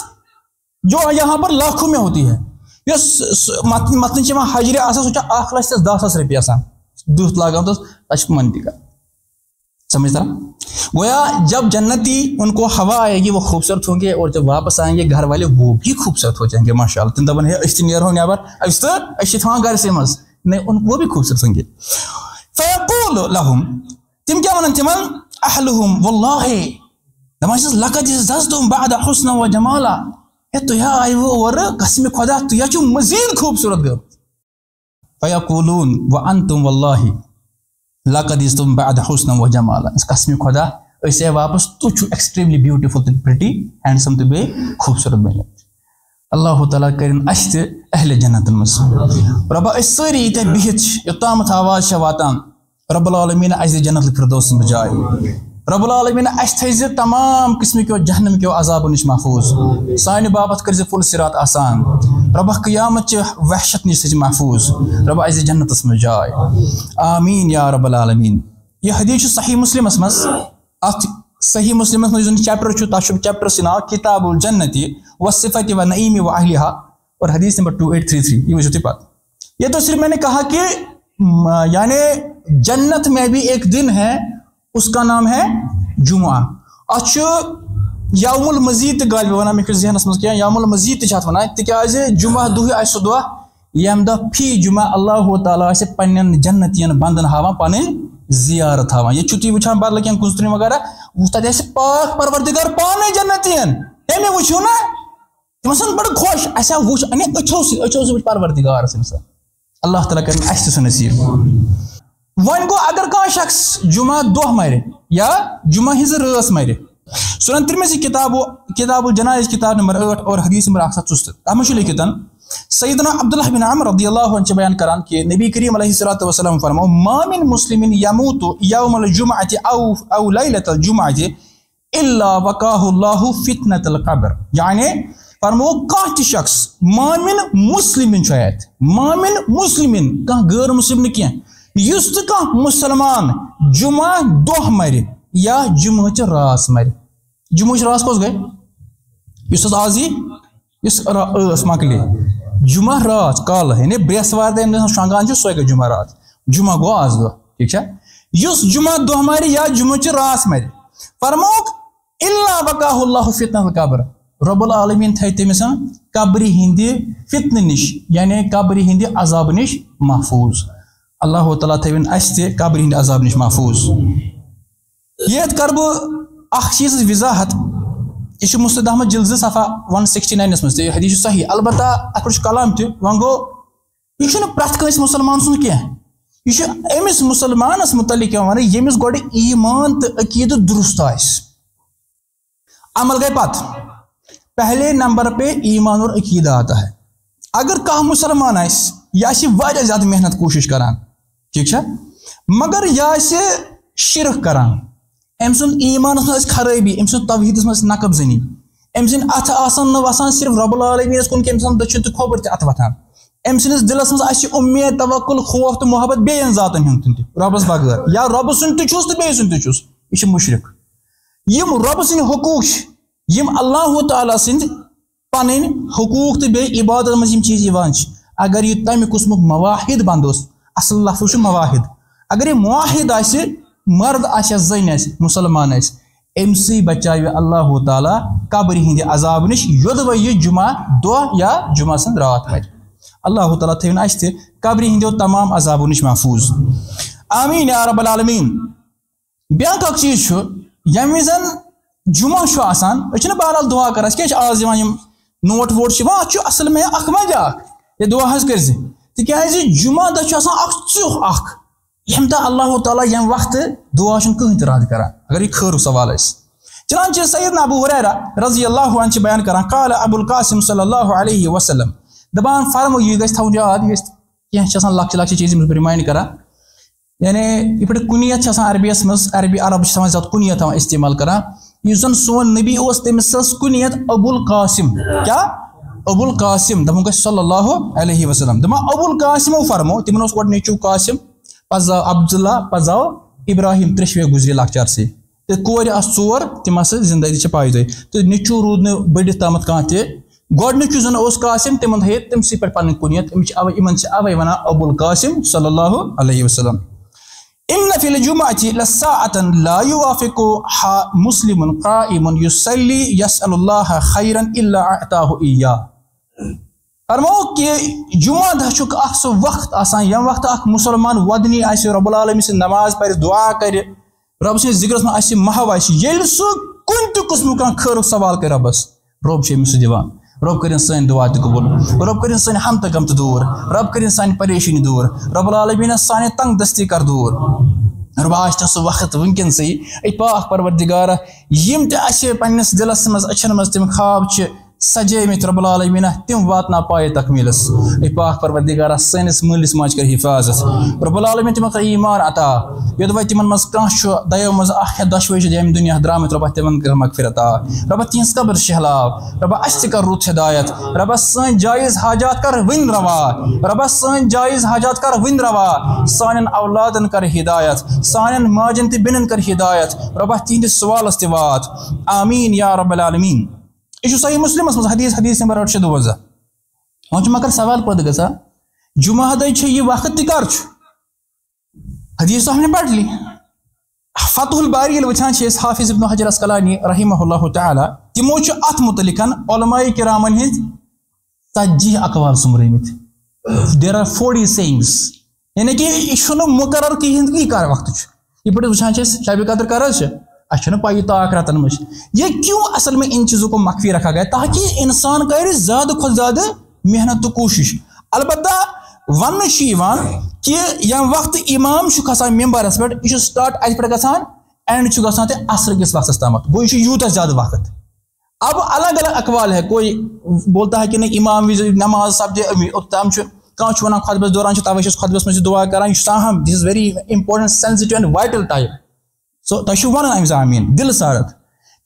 جو یہاں پر لاکھو مےٚ ہوتی ہے۔ یۄس مَتھنہٕ چھِ یِوان حجرِ آسان سُہ چھِ اَکھ لَچھ دَہ ساس رۄپیہِ آسان۔ دُہ لاگان تَتھ تَتھ چھِ مَن تہِ کَران۔ سمجھ طرح گویا جب جنتی ان کو ہوا آئے گی، وہ خوبصورت ہوں گے اور جب واپس آئیں گے گھر والے، وہ بھی خوبصورت ہو جائیں گے۔ ماشاء اللہ تم دپن ہے اس نیرو نیبر اس تو اس تھوان گھر سے مز نہیں، ان وہ بھی خوبصورت ہوں گے۔ فیقول لهم تم کیا ونن تمن اهلهم والله دما چھس لقد زدتم بعد حسن و جمالا۔ اے تو یا ایو اور قسم خدا، تو یا چھ مزید خوبصورت گو فیقولون، وانتم والله لقد تم بعد حسن و جمالا اس قسم خدا أسۍ آے واپس تُہۍ چھُو ایٚکسٹریملی بیوٗٹِفُل تہٕ پرٛٹی ہینڈسم تہٕ بیٚیہِ خوٗبصوٗرت بٔنِتھ اللہ تعالیٰ کٔرِنۍ اَسہِ تہِ اہلِ جنتن منٛز رۄبا أسۍ سٲری ییٚتٮ۪ن بِہِتھ چھِ آواز چھےٚ واتان رۄب العالمیٖن اَسہِ جنت فِردوس منٛز جاے رۄب العالمیٖن اَسہِ تھٲیزِ تمام قٕسمٕکیو جہنم کیو عذابو نِش محفوٗظ۔ سانہِ باپتھ کٔرزِ فُل سِرات آسان۔ رۄبا قیامت وحشت نِش تھٲیزِ محفوٗظ. رۄبا اَسہِ دِ جنتَس منٛز جاے آمیٖن یا رۄب العالمیٖن. یہِ حدیٖث چھُ صحیح مُسلِمس منٛز اَتھ صحیح مُسلِمس منٛز چیپٹر چھُ تَتھ چھُ چیپٹر سُنٛد ناو کِتاب الجنتی و صِفت و نعیٖم و اہلیہ اور حدیٖث نمبر ٹوٗ ایٹ تھرٛی تھرٛی. یہِ وٕچھِو صرف میں نے کہا کہ یعنی جنت میں بھی ایک دن ہے، اس کا نام ہے جمعہ. اَتھ چھُ یوم المزیٖد تہِ غالبہِ وَنان مےٚ چھُ ذہنَس منٛز کینٛہہ یوم المزیٖد تہِ چھِ اَتھ وَنان تِکیازِ جمعہ دۄہٕے آسہِ سُہ دۄہ ییٚمہِ دۄہ فی جمعہ اللہ تعالیٰ آسہِ پنٕنٮ۪ن جنتِین بنٛدن ہاوان، پَنٕنۍ زیارت تھاوان ییٚتہِ چھُو تُہۍ وٕچھان بدلہٕ کینٛہہ وغیرہ تَتہِ آسہِ پاک پروردِگار پانے جنتِین۔ ہے مےٚ وٕچھِو نہ تِم آسان بَڑٕ خۄش۔ اَسہِ آو وٕچھ اَنے أچھو سۭتۍ أچھو سۭتۍ وٕچھ اللہ تعالیٰ کَرِ اَسہِ تہِ سُہ نصیٖب۔ وۄنۍ گوٚو اگر کانٛہہ شخص جمعہ دۄہ مَرِ یا جمعہ ہِنٛز رٲژ مَرِ سُہ تِرٛمِس یہِ کِتابو کِتابو جنایز کِتاب نمبر ٲٹھ اور حدیٖث نمبر اکھ سَتھ ژُستہٕ تَتھ منٛز چھُ عبداللہ بِن عامر رضی اللہ چھِ بیان کران کہِ نبی کریٖم علیہ صلاتُ وسلم فرمو مامِن مُسلِمِن یموٗتو یوم الجمعہ اَتہِ او او لیلت الجمعہ اَتہِ اللہ وقاہ اللہ القبر. یعنی فرمو کانٛہہ تہِ شخص مامِن مُسلِمِن چھُ اَتہِ مامِن مُسلِمِن کانٛہہ غٲر مُسلِم نہٕ کینٛہہ یُس تہِ کانٛہہ مُسلمان جمعہ دۄہ مَرِ یا جمعہٕچ رٲژ مَرِ جمعٕچ رٲژ کۄس گٔے یُس حظ آز یی یُس ٲس مۄکلے جمعہ رات کالہٕ یعنی برٛٮ۪سوارِ دۄہ ییٚمہِ شۄنٛگان سۄے جمعہ رات۔ جمعہ گوٚو آز دۄہ ٹھیٖک چھا؟ جمعہ دہ مر یا جمعہ چہ رات مر یعنی فرموک اللہ وقاہ اللہ فتنہ القبر۔ رب العالمین تھے تمس قبری ہند فتنہ نش یعنی قبری ہند عذاب نش محفوظ۔ اللہ تعالیٰ تھوین اس قبری ہند عذاب نش محفوظ۔ یہ کر بہ اخ چیز وضاحت، یہ مستد احمد جلد صفحہ ون سکسٹی نائنس مز حدیث صحیح، البتہ ات پہ کلام تہ، ون گو، یہ پریت کنس مسلمان سن کی یہ امس مسلمانس متعلق ون یمس گوڑ ایمان تو عقید درست آس عمل گئی پت پہلے نمبر پہ ایمان اور عقیدہ آتا ہے۔ اگر کہ مسلمان آس یہ واریاہ زیادہ محنت کوشش کران، ٹھیک ہے مگر یہ شرک کران۔ ام سن ایمان مز خرابی ام سن توحیدس مز نقب زنی ام سن اتھ آسان نہ وسان صرف رب العالمین کن کہ ام سن دچن تو کھوبر تہ اتھ وتھان ام سنس دلس مز اس امید توکل خوف تو محبت بیین ذاتن ہن تہ ربس بغیر یا رب سن تہ چھس تہ بیین سن تہ چھس یہ مشرک یم رب سن حقوق یم اللہ تعالی سند پن حقوق تو بی عبادت مز یم چیز یوان اگر یہ تمہ قسمک مواحد بند اصل لفظ مواحد اگر یہ مواحد آسہ مرد آسیا زن آس مسلمان آس ام سی بچاو اللہ تعالیٰ قبر ہند عذاب نش یود یہ جمعہ دہ یا جمعہ سن رات مر اللہ تعالیٰ تھوین اس قبر ہندو تمام عذابو نش محفوظ۔ آمین یا رب العالمین۔ بیاکھ اکھ چیز یم وزن جمعہ آسان أسۍ بہرحال دعا کران أسۍ کیٛازِ چھِ آز یِوان یِم نوٹ ووٹ چھِ یِوان اَتھ چھُ اَصٕل میں اکھ وجہ اکھ ہے دعا حظ کٔرۍ زِ تِکیٛازِ جمعہ دۄہ چھُ آسان اکھ ژیوٚہ اکھ یم دہ اللہ تعالیٰ یم وقت دعا کہین رد کران اگر یہ خیر سوال اس چنانچہ سید ابو حریرہ رضی اللہ عنہ بیان کران قال ابو القاسم صلی اللہ علیہ وسلم دپان فرمو یہ گھس تھو یاد یہ کی لکچہ لکچہ چیز ریمائنڈ کران یعنی یہ پہ کنیت عربیس مز عربی عرب زیادہ کنیت استعمال کران اس زن سون نبی اس تمس کنیت ابو القاسم کیا ابو القاسم دپن گھس صلی اللہ علیہ وسلم دپان ابو القاسم فرمو تمن اس گۄڈٕ نیچو قاسم پہ عبداللہ پہ ابراہیم ترشوے گزری لکچار سے تو کور آس ژور، تم ہسا زندگی پائی دے تو نیچو رود نا بڑھت تامت کھانا تہ۔ گۄڈنیُک زن اوس قاسم، تمن تھٲیے تٔمسٕے پٮ۪ٹھ پنٕنۍ کُنیت۔ یِمن چھِ اَوے وَنان ابو القاسم صلی اللہ علیہ وسلم۔ ان فی الجمعة لساعة لا يوافقها مسلم قائم يصلي يسأل الله خيرا الا اعطاه اياه فرمو کہ جمعہ دہ چھ اخ سہ وقت آسان یم وقت اخ مسلمان ودنی آسہ رب العالمین سن نماز پڑھ، دعا کر، رب سن ذکرس من آسہ محو آسہ یل سہ کن تہ قسم کان خیر سوال کر ربس، رب چھ امس دیوان رب کرن سن دعا تہ قبول۔ رب کرن سن ہم تہ غم تہ دور۔ رب کرن سن پریشانی دور۔ رب العالمین سان تنگ دستی کر دور۔ رب آج سہ وقت ونکن سی اے پاک پروردگار یم تہ اسہ پنس دلس مز اچھن مز تم خواب چھ سجے مت رب العالمین تم واتنا پائے تکمیلس۔ اے پاک پروردگار سنس ملس ماج کر حفاظت۔ رب العالمین تم کر ایمان عطا۔ یود وای تمن مز کان شو، دیو مز اخ دشوی چھ یم دنیا درامت رب تمن کر مغفرت رب تینس قبر شہلا رب اس کر روت ہدایت۔ رب سن جائز حاجات کر ون روا۔ رب سن جائز حاجات کر ون روا۔ سانن اولادن کر ہدایت۔ سانن ماجن تی بنن کر ہدایت۔ رب تین سوال استوات آمین یا رب العالمین۔ یہ صحیح مسلم مز حدیث حدیث نمبر ٲٹھ شیٚتھ دُوَنزاہ وۄنۍ چھُ مگر سوال پٲدٕ گژھان جمعہ دۄہ چھُ یہِ وقت تہِ کر چھُ حدیث تو ہم نے پڑھ لی فتح الباری ییٚلہِ وٕچھان چھِ أسۍ حافظ ابن حجر اسقلانی رحمہ اللہ تعالیٰ تِمو چھُ اَتھ متعلق علماء کرامن ہٕنٛدۍ ژتجی اقوال سُمرٲمٕتۍ دیر آر فورٹی سیٚیِنٛگس یعنی کہِ یہِ چھُنہٕ مُقرر کِہیٖنۍ کر وقت چھُ یِتھ پٲٹھۍ وٕچھان چھِ أسۍ قدر کر حظ چھِ اچھا پائی طاق رتن مجھ یہ کیوں اصل میں ان چیزوں کو مخفی رکھا گیا؟ تاکہ انسان کرے زیادہ کھت زیادہ محنت تو کوشش۔ البتہ ون کہ یم وقت امام کھسان ممبرس پہ یہ سٹارٹ ات پہ گھان اینڈ گھان اثر کس وقت تام گو یہ یوتہ زیادہ وقت۔ اب الگ الگ اقوال ہے، کوئی بولتا ہے کہ نہیں، امام وز نماز سپدے اوتام کھانا خطبس دوران توے خطبس مجھے دعا کران یہ اہم this is very important sensitive and vital time سو تھی ون امس آمین دل سارت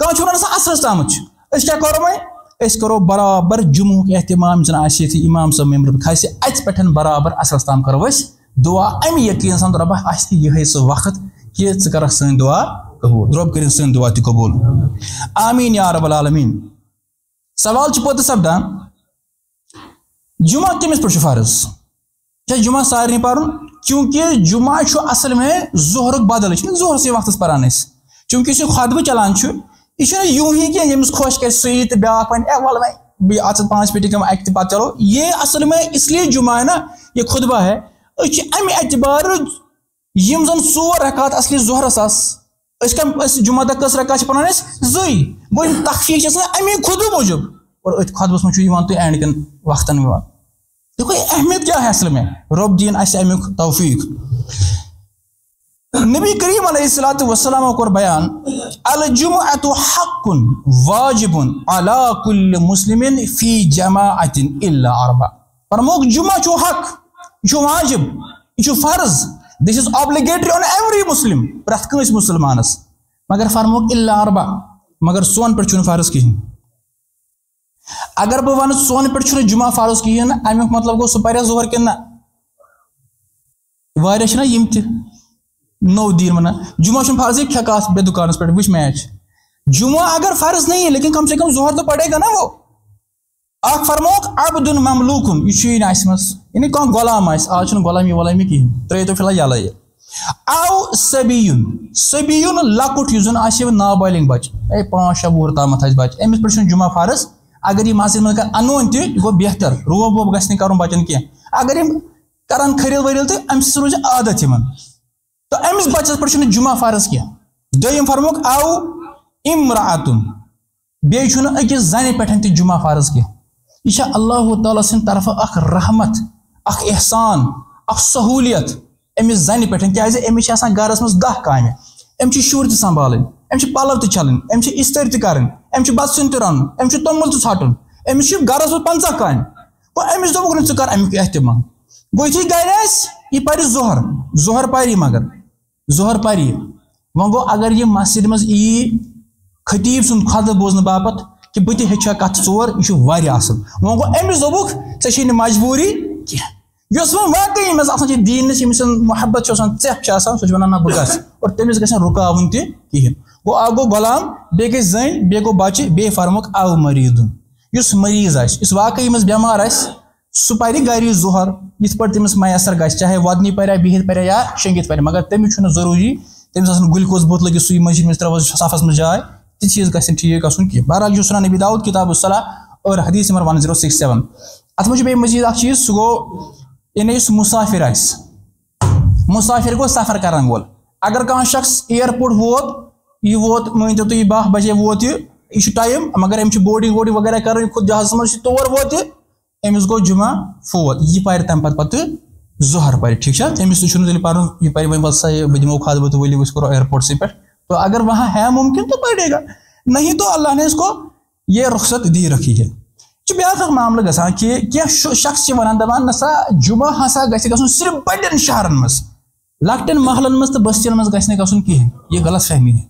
کھانا ونان سا تام کیا کرو وۄنۍ أسۍ کرو برابر جمعہ اہتمام زن آسہِ ییٚتہِ امام صٲب ممبر کھسہِ اَتہِ پٮ۪ٹھ برابر اثرس تام کرو أسۍ دعا اَمہِ یقیٖن سان رۄبا آسہِ یِہے سُہ وقت کہِ ژٕ کرکھ سٲنۍ دعا قبوٗل رۄب کٔرِنۍ سٲنۍ دعا تہِ قبوٗل آمیٖن یا رب العالمیٖن سوال چھُ پوٚتُس سپدان جمعہ کٔمِس پٮ۪ٹھ چھُ فرض کیٛاہ جمعہ سارنٕے پرُن چونکہ جمعہ اصل میں ظہر بدل یہ ظہر وقت پران چونکہ اس خطبہ چلان یہ یوں ہی کہ یمس خوش کر سی تو بیاا اے ول وی اچھا پانچ پیٹی کم اکہ پتہ چلو یہ اصل میں اس لیے جمعہ ہے نا، یہ خطبہ ہے۔ امہ اعتبار یم زن ژور رکعت اصلی ظہرس آس اس۔ کم اس جمعہ دہ کس رکعت پران اس زٕے گوٚو امی خطبہ موٗجوٗب اور أتھۍ خطبس منٛز چھُ اینڈ کٮ۪ن وقتن یِوان دیکھو اہمیت کیا ہے اصل میں؟ رب جی، دین اسہِ امیُک توفیق۔ نبی کریم علیہ الصلوۃ والسلام کور بیان، الجمعۃ حق واجب على كل مسلم في جماعة الا اربع۔ فرموک جمعہ چھو حق یہِ یہ واجب یہ فرض۔ دس از آبلیگیٹری آن ایوری مسلم پرت کنس مسلمانس مگر فرموک الا اربع، مگر سون پہ فرض کہین اگر بہ ون سون پہ جمعہ فرض کہین امیک مطلب گو سہ پہ ظہر کن نا واریاہ نا یم تہ۔ نو دین ونان۔ جمعہ چھ فرض کھے کات بے دکانس پہ وچ میچ۔ جمعہ اگر فرض نہیں لیکن کم سے کم ظہر تو پڑے گا نا وہ۔ اخ فرموک عبد مملوکن۔ یہ چین اس مس یعنی کان غلام اس آج چھ غلامی ولامی کہین ترے تو فلا یلا او سبیون سبیون لکٹ یزن آسہ نابالغ بچ اے پانچ شےٚ وُہر تامتھ آسہِ بچ أمِس پٮ۪ٹھ چھُنہٕ جمعہ فرض اگر یہِ مسجد منٛز کانٛہہ اَنوُن تہِ یہِ گوٚو بہتر۔ روب ووب گژھِ نہٕ کَرُن بچن کینٛہہ اگر یِم کران کھٔرِل ؤرِل تہٕ اَمہِ سۭتۍ روزِ عادت یِمن تہٕ أمِس بچس پٮ۪ٹھ چھُنہٕ جمعہ فرض کینٛہہ دوٚیِم فرموکھ او امراتُن بیٚیہِ چھُنہٕ أکِس زنہِ پٮ۪ٹھ تہِ جمعہ فرض کینٛہہ یہ چھا اللہ تعالیٰ سٕنٛدِ طرفہٕ اکھ رحمت اکھ احسان اکھ سہوٗلیت۔ أمِس زنہِ پٮ۪ٹھ کیازِ أمِس چھِ آسان گرس منٛز دہ کامہِ أمۍ چھِ شُرۍ تہِ سنٛبھالٕنۍ أمِس چھِ پلو تہِ چھلٕنۍ أمِس چھِ استٲری تہِ کَرٕنۍ أمِس چھُ بَتہٕ سیُن تہِ رَنُن أمِس چھُ توٚمُل تہِ ژھٹُن أمِس چھِ گرس منٛز پنٛژاہ کامہِ گوٚو أمِس دوٚپُکھ نہٕ ژٕ کر اَمیُک احتِمام گوٚو یُتھُے گرِ آسہِ یہِ ظہر ظہر پری مگر ظہر پری وۄنۍ گوٚو اگر یہِ مسجد منٛز یی خطیٖب سُنٛد خۄدٕ بوزنہٕ باپتھ کہ بہٕ تہِ ہیٚچھا کَتھٕ ژور یہِ چھُ واریاہ اَصٕل وۄنۍ گوٚو أمِس دوٚپُکھ ژےٚ چھے نہٕ مجبوٗری کینٛہہ یۄس وۄنۍ واقعی منٛز آسان چھِ دیٖنَس ییٚمِس محبت چھِ آسان ژٮ۪پھ چھِ آسان سۄ چھِ وَنان نہ بہٕ گژھٕ اور تٔمِس گژھِ نہٕ رُکاوُن تہِ کِہیٖنۍ گوٚو اکھ گوٚو غلام بیٚیہِ گٔے زٔنۍ بیٚیہِ گوٚو بَچہِ بیٚیہِ فرمُکھ اَو مٔریٖدُن یُس مٔریٖض آسہِ یُس واقعی منٛز بٮ۪مار آسہِ سُہ پَرِ گَری ظُہر یِتھ پٲٹھۍ تٔمِس میسر گژھِ چاہے وۄدنی پَرِ بِہِتھ پَرِ یا شۄنٛگِتھ پَرِ مگر تٔمِس چھُنہٕ ضروٗری تٔمِس آسان گُلکوز بوتل لٔگِتھ سُے مٔنٛزۍ منٛز صفس منٛز جاے تہِ چیٖز گژھِ نہٕ ٹھیٖک گژھُن کینٛہہ بہرحال یُس نبی داوُد کِتاب الصلح اور حدیث نمبر وَن زیٖرو سِکِس سیٚوَن اَتھ منٛز چھُ بیٚیہِ مٔزیٖد اکھ چیٖز سُہ گوٚو یعنی یُس مُسافِر آسہِ مُسافِر گوٚو سفر کرن وول اگر کانٛہہ شخص اِیرپوٹ ووت یہِ ووت مٲنۍتو تُہۍ باہ بجے ووت یہِ یہِ چھُ مگر أمِس چھِ بوڈِنٛگ وغیرہ کَرٕنۍ خود جہازَس منٛز تور ووت یہِ، أمِس گوٚو جُمعہ فوت، یہِ پَرِ تَمہِ پَتہٕ پَتہٕ ظُہر پَرِ، ٹھیٖک چھا؟ أمِس تہِ چھُنہٕ تیٚلہِ پَرُن، یہِ پَرِ وۄنۍ وَلسا یہِ بہٕ دِمو خطبہٕ تہٕ ؤلِو أسۍ کَرو اِیرپوٹسٕے تو اگر وہاں ہے مُمکِن تو پَرے گا۔ نہیں تو اللہ نے اس کو یہ رخصت دی رکھی ہے۔ چھُ بیٛاکھ اکھ معاملہٕ گژھان کہِ شخص چھِ وَنان دَپان، نہ سا ہسا گژھِ گژھُن صرف بَڑٮ۪ن شہرن منٛز۔ لۄکٹٮ۪ن محلن منٛز تہٕ بٔستِین منٛز گژھِ نہٕ گژھُن کِہینۍ۔ یہِ غلط فہمی ہے۔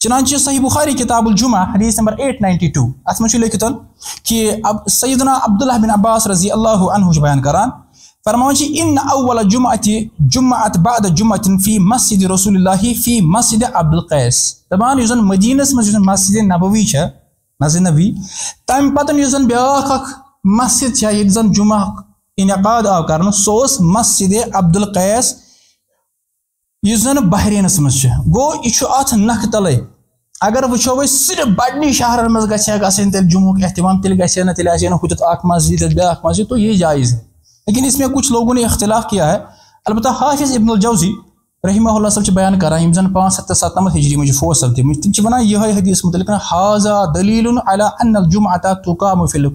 چنانچہ صحیح بخاری کتاب الجمعہ، حدیث نمبر ایٹ نائنٹی ٹو ات منٛز چھُ لیکھِتھ کہِ سیدنا عبداللہ بن عباس رضی اللہ عنہ چھُ بیان کران فرماوان چھِ ان اول جمعہ جمعہ بعد جمعہ فی مسجد رسول اللہ، فی مسجد عبد القیس دپان یُس زن مدیٖنس منٛز مسجد نبوی چھےٚ، مسجد نبی تمہِ پتہٕ یُس زن بیاکھ مسجد چھےٚ ییٚتہِ جمعہ انعقاد آو کرنہٕ سُہ اوس مسجد عبد القیس یُس زَن بحرینَس منٛز چھُ۔ گوٚو یہِ چھُ اَتھ اگر وٕچھو أسۍ صرف بَڑنی شہرَن منٛز گژھِ ہا گژھٕنۍ تیٚلہِ جموں احتِمام تیٚلہِ گژھِ ہا نہٕ تیٚلہِ آسہِ ہا نہٕ ہُتٮ۪تھ مسجد تیٚلہِ بیٛاکھ مسجد تو یہِ جایز ہے۔ لیکن اس میں کچھ لوگوں نے اختلاف کیا ہے۔ البتہ حافظ ابن الجوزی رحمہ اللہ صٲب چھِ بیان کران یِم زَن پانٛژھ ہَتھ تہٕ سَتنَمَتھ ہِجری منٛز چھِ فوت سَپدِمٕتۍ تِم چھِ وَنان یِہوے حدیٖث مُتعلِق حاضا ان الجُم عطا تُقام فِل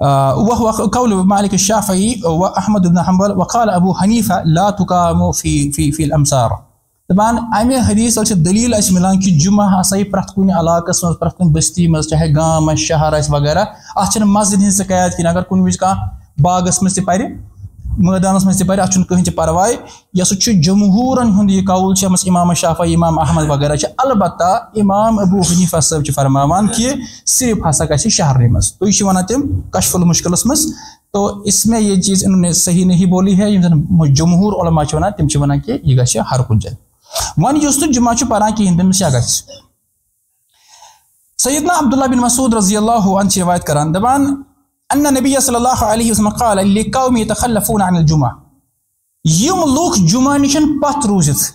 آه، وهو قول مالك الشافعي وأحمد بن حنبل وقال أبو حنيفة لا تقام في في في الامصار طبعا امي حديث سے دليل اس ملان كي جمعة ہسا پرت کن علاقس مز پرت کن بستی مز چاہے گام شهر اس وغیرہ اچن مسجد ہن سکایت کن اگر کون وچ کا باغس مز تہ پاری مٲدانَس منٛز تہِ پَرِ اَتھ چھُنہٕ کٕہٕنۍ تہِ پَرواے یہِ ہسا چھُ جمہوٗرَن ہُنٛد یہِ قول چھِ یَتھ اِمام شافا اِمام احمد وغیرہ چھِ البتہ اِمام ابوٗ حنیٖفا صٲب چھِ فرماوان کہِ صرف ہسا گژھِ شہرنٕے منٛز تُہۍ چھِو وَنان تِم کشف المُشکِلَس منٛز تو اس میں یہ چیٖز اِنہوں نے صحیح نہیں بولی ہے یِم زَن جمہوٗر علما چھِ وَنان تِم چھِ وَنان کہِ یہِ گژھِ ہر کُنہِ جایہِ وۄنۍ یُس نہٕ جُمعہ چھُ پَران کِہیٖنۍ تٔمِس کیاہ گژھِ سیدنا عبداللہ بِن مسعوٗد رضی اللہ عنہ چھِ رِوایت کران دَپان أن النبي صلى الله عليه وسلم قال لقوم يتخلفون عن الجمعة. يوم لوك جمعة نشن بات روزت.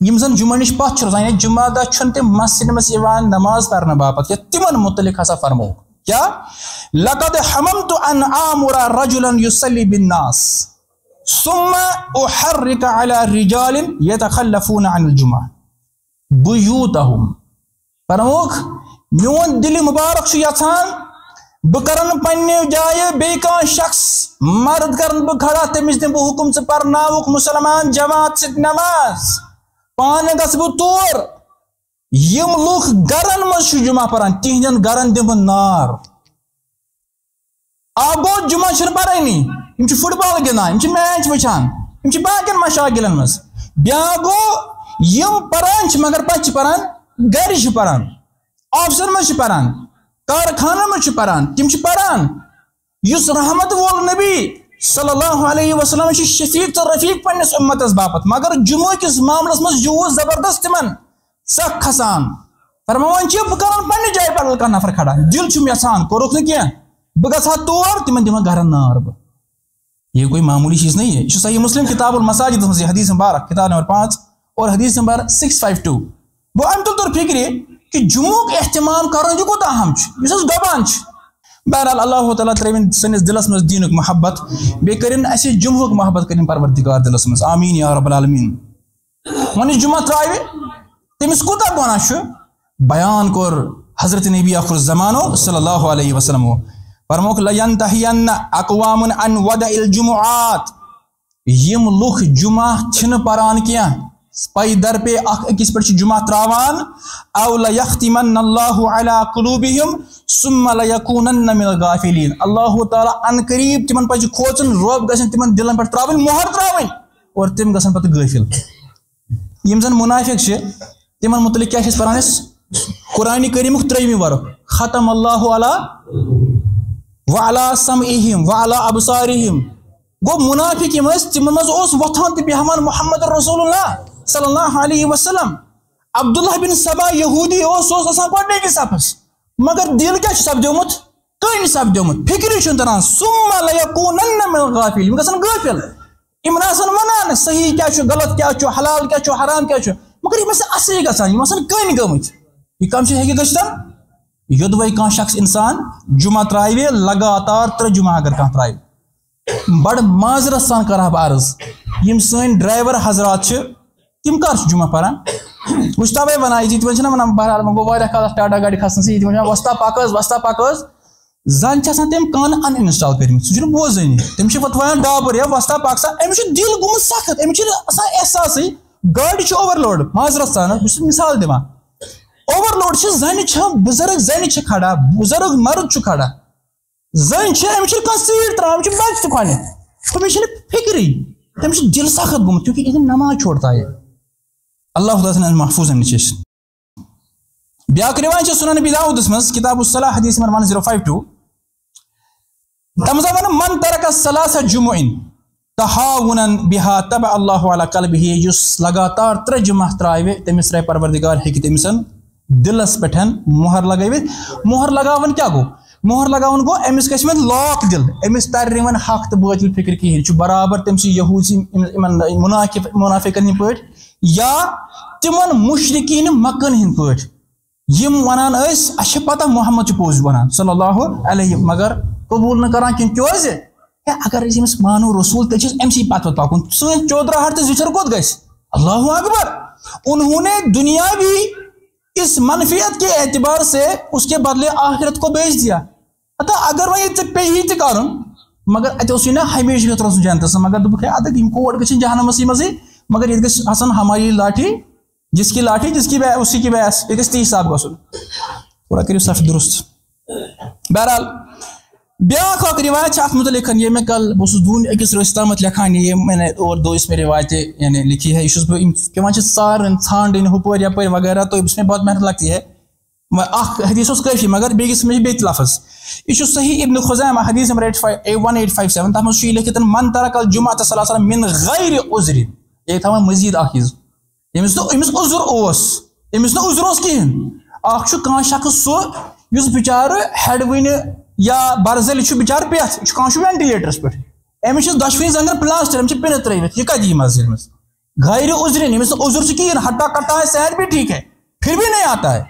يم زن جمعة نش بات شروز يعني جمعة دا چون تم مسجد مس نماز پرنا بابت. يا تمن متعلق حسا فرمو. يا لقد حممت أن آمر رجلا يسلي بالناس. ثم أحرك على رجال يتخلفون عن الجمعة. بيوتهم. فرموك میون دل مبارک شو یژھان بہ پنہ جائے بیان شخص مرد کر بہ کھڑا تمس دم بہ حکم ثہ پرناوک مسلمان جماعت ست نماز پانے گس بہ تور یم لوک گرن مز جمعہ پران تہندین گرن دم بہ نار آ گو جمعہ چھ پرانی یم چھ فٹ بال گندان یم چھ میچ وچھان یم چھ باقین مشاغلن مز بیا گو یم پران چھ مگر پچ پران گھر چھ پران آفسن مز چھ پران کارخانہ میں پران تم پران اس رحمت وول نبی صلی اللہ علیہ وسلم شفیق تو رفیق پنس امتس باپت۔ مگر جمعہ کس معاملس مز جوس زبردست تمن سخ کھسان فرمان چھ بہ کران پنہ جائے بدل کانٛہہ نفر کھڑا۔ دل چھم یژھان کوٚرُکھ نہٕ کینٛہہ بہٕ گژھٕ ہا تور تمن دِمہٕ گرن نار بہٕ یہ کوئی معمولی چیز نہیں ہے۔ یہ صحیح مسلم کتاب المساجد حدیث مبارک، کتاب نمبر پانچ اور حدیث نمبر سکس فائیو ٹو وہ ام تل فکر کہ جموں اہتمام کرن یہ کوتا اہم اس دبان بہرحال اللہ تعالیٰ ترین سنس دلس مز دینک محبت بی کرن اس جمعہ محبت کرن پروردگار دلس مز۔ آمین یا رب العالمین۔ ون جمعہ تراوی تمس کوتا گونا بیان کور حضرت نبی آخر الزمانو صلی اللہ علیہ وسلم فرموک لینتہین اقوام ان ودع الجمعات۔ یم لوک جمعہ چھن پران کیا؟ پی در پہ اخ اکس پہ جمعہ تراوان او لیختمن اللہ علی قلوبہم ثم لیکونن من الغافلین اللہ تعالی ان قریب تمن پہ کھوچن روب گژھن تمن دلن پہ تراون مہر تراون اور تم گژھن پتہ غافل یم زن منافق چھ تمن متعلق کیا چھ پران اس قرآن کریم تریمی ورق ختم اللہ علی وعلی سمعہم وعلی ابصارہم گو منافق یم اس تمن مز اوس وتھان تہ بیہمان محمد رسول اللہ صلی اللہ علیہ وسلم. عبداللہ بن سبا یہودی اس اس اسان گڈے مگر دل کیا چھ سپدیومت کین سپدیومت فکر چھ تران ثم لیکونن من الغافل. یم گسن غافل. امراسن ونان صحیح کیا چھ غلط کیا چھ حلال کیا چھ حرام کیا چھ مگر یم اصلی گسان یم اسن کین گمت یہ کم چھ ہگی گشتن یودوی کان شخص انسان جمعہ ترائیوے لگاتار تر جمعہ اگر کان ترائیوے بڑ معذرت سان کرا عرض یم سن ڈرائیور حضرات چھ تم کر جمعہ پران وچ تبے ونان یہ تمن چھنا ونان بہرحال من گو واریاہ ٹاٹا گاڑی کھسن سی تمن وستا پاکس وستا پاکس زن چھ آسان تم کان ان انسٹال کرمت سہ چھُنہٕ بوزٲنی تم چھِ ڈابر یا وستا پاک سا أمِس چھُ دِل گوٚمُت سخت أمِس چھُنہٕ آسان احساسٕے گاڑِ چھِ اوور لوڈ معذرت سان بہٕ چھُس مثال دِوان اوور لوڈ چھِ زنہِ چھِ بُزرگ چھِ کھڑا بُزرگ مرد چھُ کھڑا زٔنۍ چھِ أمِس چھِنہٕ کانٛہہ سیٖٹ ترٛاوان أمِس چھِ بچہِ تہِ کھۄنہِ تٔمِس چھِنہٕ تٔمِس چھُ دِل سخت گوٚمُت کیونکہ یہِ نماز چھوڑتا ہے اللہ تعالیٰ محفوظ نش بیاکھ روایت سنن نبی داؤدس مز کتاب الصلاح، حدیث نمبر 1052 تمز ون من ترک الثلاث جمع تحاونا بها تبع الله على قلبه یس لگاتار تر جمع تراوی تمس رے پروردگار ہیک تمسن دلس پٹھن مہر لگاوت مہر لگاون کیا گو؟ مہر لگاون گو، امس گژھِ وۄنۍ لاک دل، امس تر نہٕ حق تہٕ باطل فکر کِہیٖنۍ یہِ چھُ برابر تٔمۍ سٕنٛدۍ یہوٗد منافق منافقن ہٕنٛدۍ پٲٹھۍ یا تمن مشرقین مکن ہند پٲٹھۍ۔ یم ونان ٲسۍ، اَسہِ پتہ محمد چھُ پوٚز ونان صلی اللہ علیہ مگر قبوٗل نہٕ کران کینٛہہ کیازِ؟ ہے، اگر أسۍ أمِس مانو رسول تیٚلہِ چھِ أمۍ سٕے پتہٕ پکُن سٲنۍ چودراہٹ تہٕ زِٹھر کوٚت گژھِ؟ اللہ اکبر! انہوں نے دنیاوی اس منفیت کے اعتبار سے اس کے بدلے آخرت کو بیچ دیا۔ اتا اگر وۄنۍ ژےٚ پیٚیی تہِ کرُن، مگر اتہِ اوسُے نا ہمیشہِ خٲطرٕ اوسُن جنتس۔ مگر دوٚپُکھ ہے، اَدٕ یِم کوٹ گژھن جہنمسٕے منٛزٕے مگر یہ گژھِ آسان ہماری لاٹھی، جس کی لاٹھی، جس کی بے اسی کی بحث یہ گژھِ تی حساب گژھُن۔ تھوڑا کٔرِو صف درست۔ بہرحال، بیاکھ اکھ روایت چھِ متعلق، یہ میں کل، بہٕ اوسُس دوٗن أکِس رٲژ تامَتھ لیکھان یہ میں نے اور دو اس میں روایتیں یعنی لکھی ہے، یہ چھُس بہٕ پیٚوان چھِ ژارٕنۍ ژھانڈٕنۍ، ہُپٲرۍ وغیرہ، تو اس میں بہت محنت لگتی ہے۔ اکھ حدیث اوس کٲفی، مگر بیٚیہِ گژھِ مےٚ لفظ۔ یہِ چھُ صحیح ابن خُزیمہ، حدیث number eight five one eight five seven, تَتھ من ترک الجمعہ صلی اللہ علیہ وسلم من غیر عذر یہ تھا مزید اخ چیز یمس نو امس عذر اوس امس نو عذر اوس کہین اخ چھ کان شخص سو یس بچار ہیڈ وین یا برزل چھ بچار پیت چھ کان چھ وینٹیلیٹرس پہ أمس دشوی زنگر پلاسٹر أمس پن ترٲوِتھ یہ کتہِ یی مسجد منٛز غیر عذرن أمس عذر چھُ کِہیٖنۍ ہٹا کٹا ہے صحت بھی ٹھیک ہے پھر بھی نہیں آتا ہے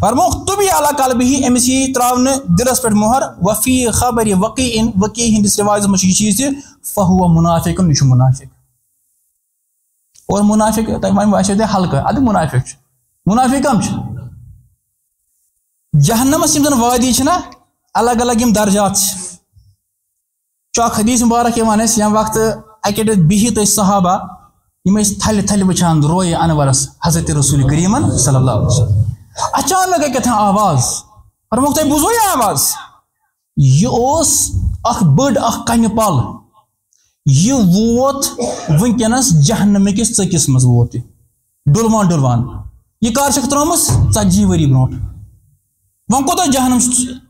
فرموخ تو بھی اعلیٰ قلب ہی أمس یی تراونہٕ دلس پٮ۪ٹھ مۄہر وفی خبر وقی ان وقی ہندس رواجس منٛز چھُ یہِ فہو منافق یہِ چھُ منافق اور منافق تۄہہِ وۄنۍ باسیو تۄہہِ ہلکہٕ اَدٕ منافق چھُ منافق کم چھُ جہنمس یِم زن وادی نا الگ الگ یِم درجات چھِ چھُ اکھ حدیٖث مُبارک یِوان اَسہِ ییٚمہِ وقتہٕ اَکہِ بِہِتھ ٲسۍ صحابہ یِم ٲسۍ تھلہِ تھلہِ وٕچھان انورس حضرت رسول کریٖمن صلی اللہ علیہ وسلم اچانک گٔے آواز فرموکھ تۄہہِ بوٗزوٕ یہِ آواز یہِ اوس اکھ بٔڑ اکھ کنہِ پل یہ ووت ونکس جہنمکس ژکس مز ووت یہ۔ ڈلوان ڈلوان۔ یہ کر چھکھ ترٲمٕژ ژتجی ؤری برونٛٹھ۔ وۄنۍ کوٗتاہ جہنم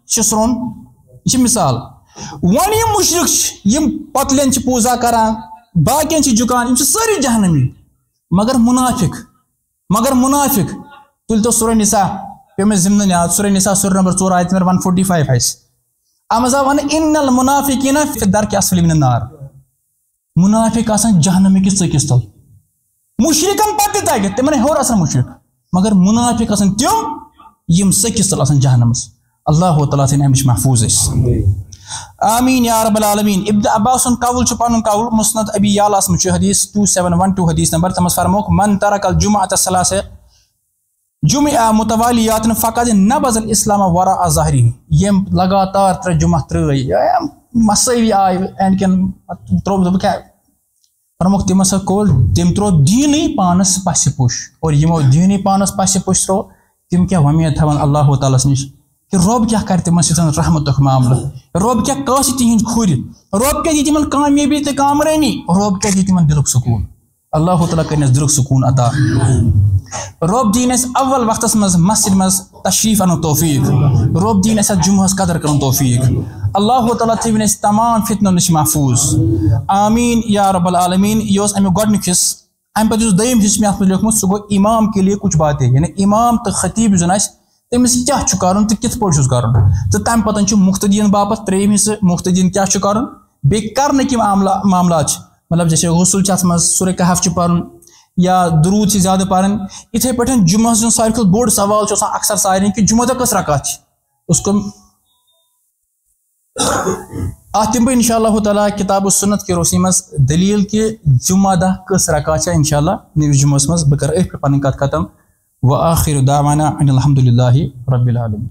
چھِ سرٛوٚن یہِ چھِ مِثال۔ وۄنۍ یِم مُشرِق چھِ، یِم کران، باقین چھِ جُکان، یِم جہنمی۔ مگر مُنافِق مگر مُنافِق۔ تُلۍ تو سورہ نِسا پیٚو مےٚ ضِمنہٕ یاد سورہ نِسا سورہ نمبر ژور، آیت نمبر وَن فوٹی فایو آسہِ اَتھ منٛز آو وَنہٕ اِن المُنافِقیٖنا فِی در کیٛاہ منافق آسان جہنم کس ژکس تل مشرقن پتہ تگہ تمن ہور آسان مشرق مگر منافق آسان تم یم سکس تل آسان جہنمس اللہ تعالیٰ سن امچ محفوظ اس آمین یا رب العالمین۔ ابن عباس سن قول چھ پنن قول مسند ابی یالاس مچ حدیث 2712 حدیث نمبر تمس فرموک، من ترک الجمعه الثلاثه جمعہ متوالیات فقط نبز الاسلام وراء ظہری یم لگاتار تر جمعہ ترٲے مسٲوی آیہِ اینڈ کٮ۪ن ترٛوو دوٚپُکھ کیٛاہ فرموکھ تِم ہسا کوٚر تٔمۍ ترٛوو دیٖنٕے پانَس پَسہِ پوٚش اور یِمو دیٖنٕے پانَس پَسہِ پوٚش ترٛوو تِم کیٛاہ وۄمید تھاوان اللہ تعالیٰ ہَس نِش کہِ رۄب کیٛاہ کَرِ تِمَن سۭتۍ رحمتُک معاملہٕ رۄب کیٛاہ کٲنٛسہِ تِہِنٛدۍ کھُرِ رۄب کیٛاہ دی تِمَن کامیٲبی تہٕ کامرٲنی رۄب کیٛاہ دی تِمَن دِلُک سکوٗن اللہ تعالیٰ کٔرِنۍ اَسہِ دِلُک سکوٗن عطا۔ رۄب دِیِن اَسہِ اول وقتس منٛز مسجِد منٛز تشریٖف اَنُن توفیٖق۔ رۄب دِیِن اَسہِ اَتھ جُمعس قدر کَرُن توفیٖق۔ اللہ تعالیٰ تھٲوِن اَسہِ تمام فِتنو نِش محفوٗظ۔ آمیٖن یا رب العالمیٖن۔ یہِ اوس اَمیُک گۄڈنیُک حِصہٕ اَمہِ پَتہٕ یُس دوٚیِم حِصہٕ مےٚ اَتھ منٛز لیوکھمُت سُہ گوٚو اِمام کے لیے کُچھ باتے یعنی اِمام تہٕ خطیٖب یُس زَن آسہِ تٔمِس کیٛاہ چھُ کَرُن تہٕ کِتھ پٲٹھۍ چھُس کَرُن تہٕ تَمہِ پَتہٕ چھُ مُختدیٖن باپَتھ ترٛیٚیِم حِصہٕ مُختدیٖن کیٛاہ چھُ کَرُن بیٚیہِ کَرنٕکۍ یِم معاملات چھِ۔ مطلب جیسے غسُل چھِ اَتھ منٛز کہف چھُ پَرُن یا دروٗد چھِ زیادٕ پَرٕنۍ یِتھَے پٲٹھۍ جُمعس یُن ساروی کھۄتہٕ بوٚڑ سوال چھُ آسان اَکثر سارنٕے کہِ جُمعہ دۄہ رکعت چھِ؟ اس کو اتھ دِمہٕ بہٕ اِنشاء اللہ تعالیٰ کِتابہٕ سُنت کہِ روشنی منٛز دٔلیٖل کہِ جُمعہ دۄہ کٔژ رکعت چھےٚ اِنشاء اللہ نٔوِس جُمعس منٛز بہٕ کَرٕ أتھۍ پٮ۪ٹھ پَنٕنۍ ختم وۄنۍ آخر داوانا ان الحمدُاللہ رۄبِ العالمیٖن۔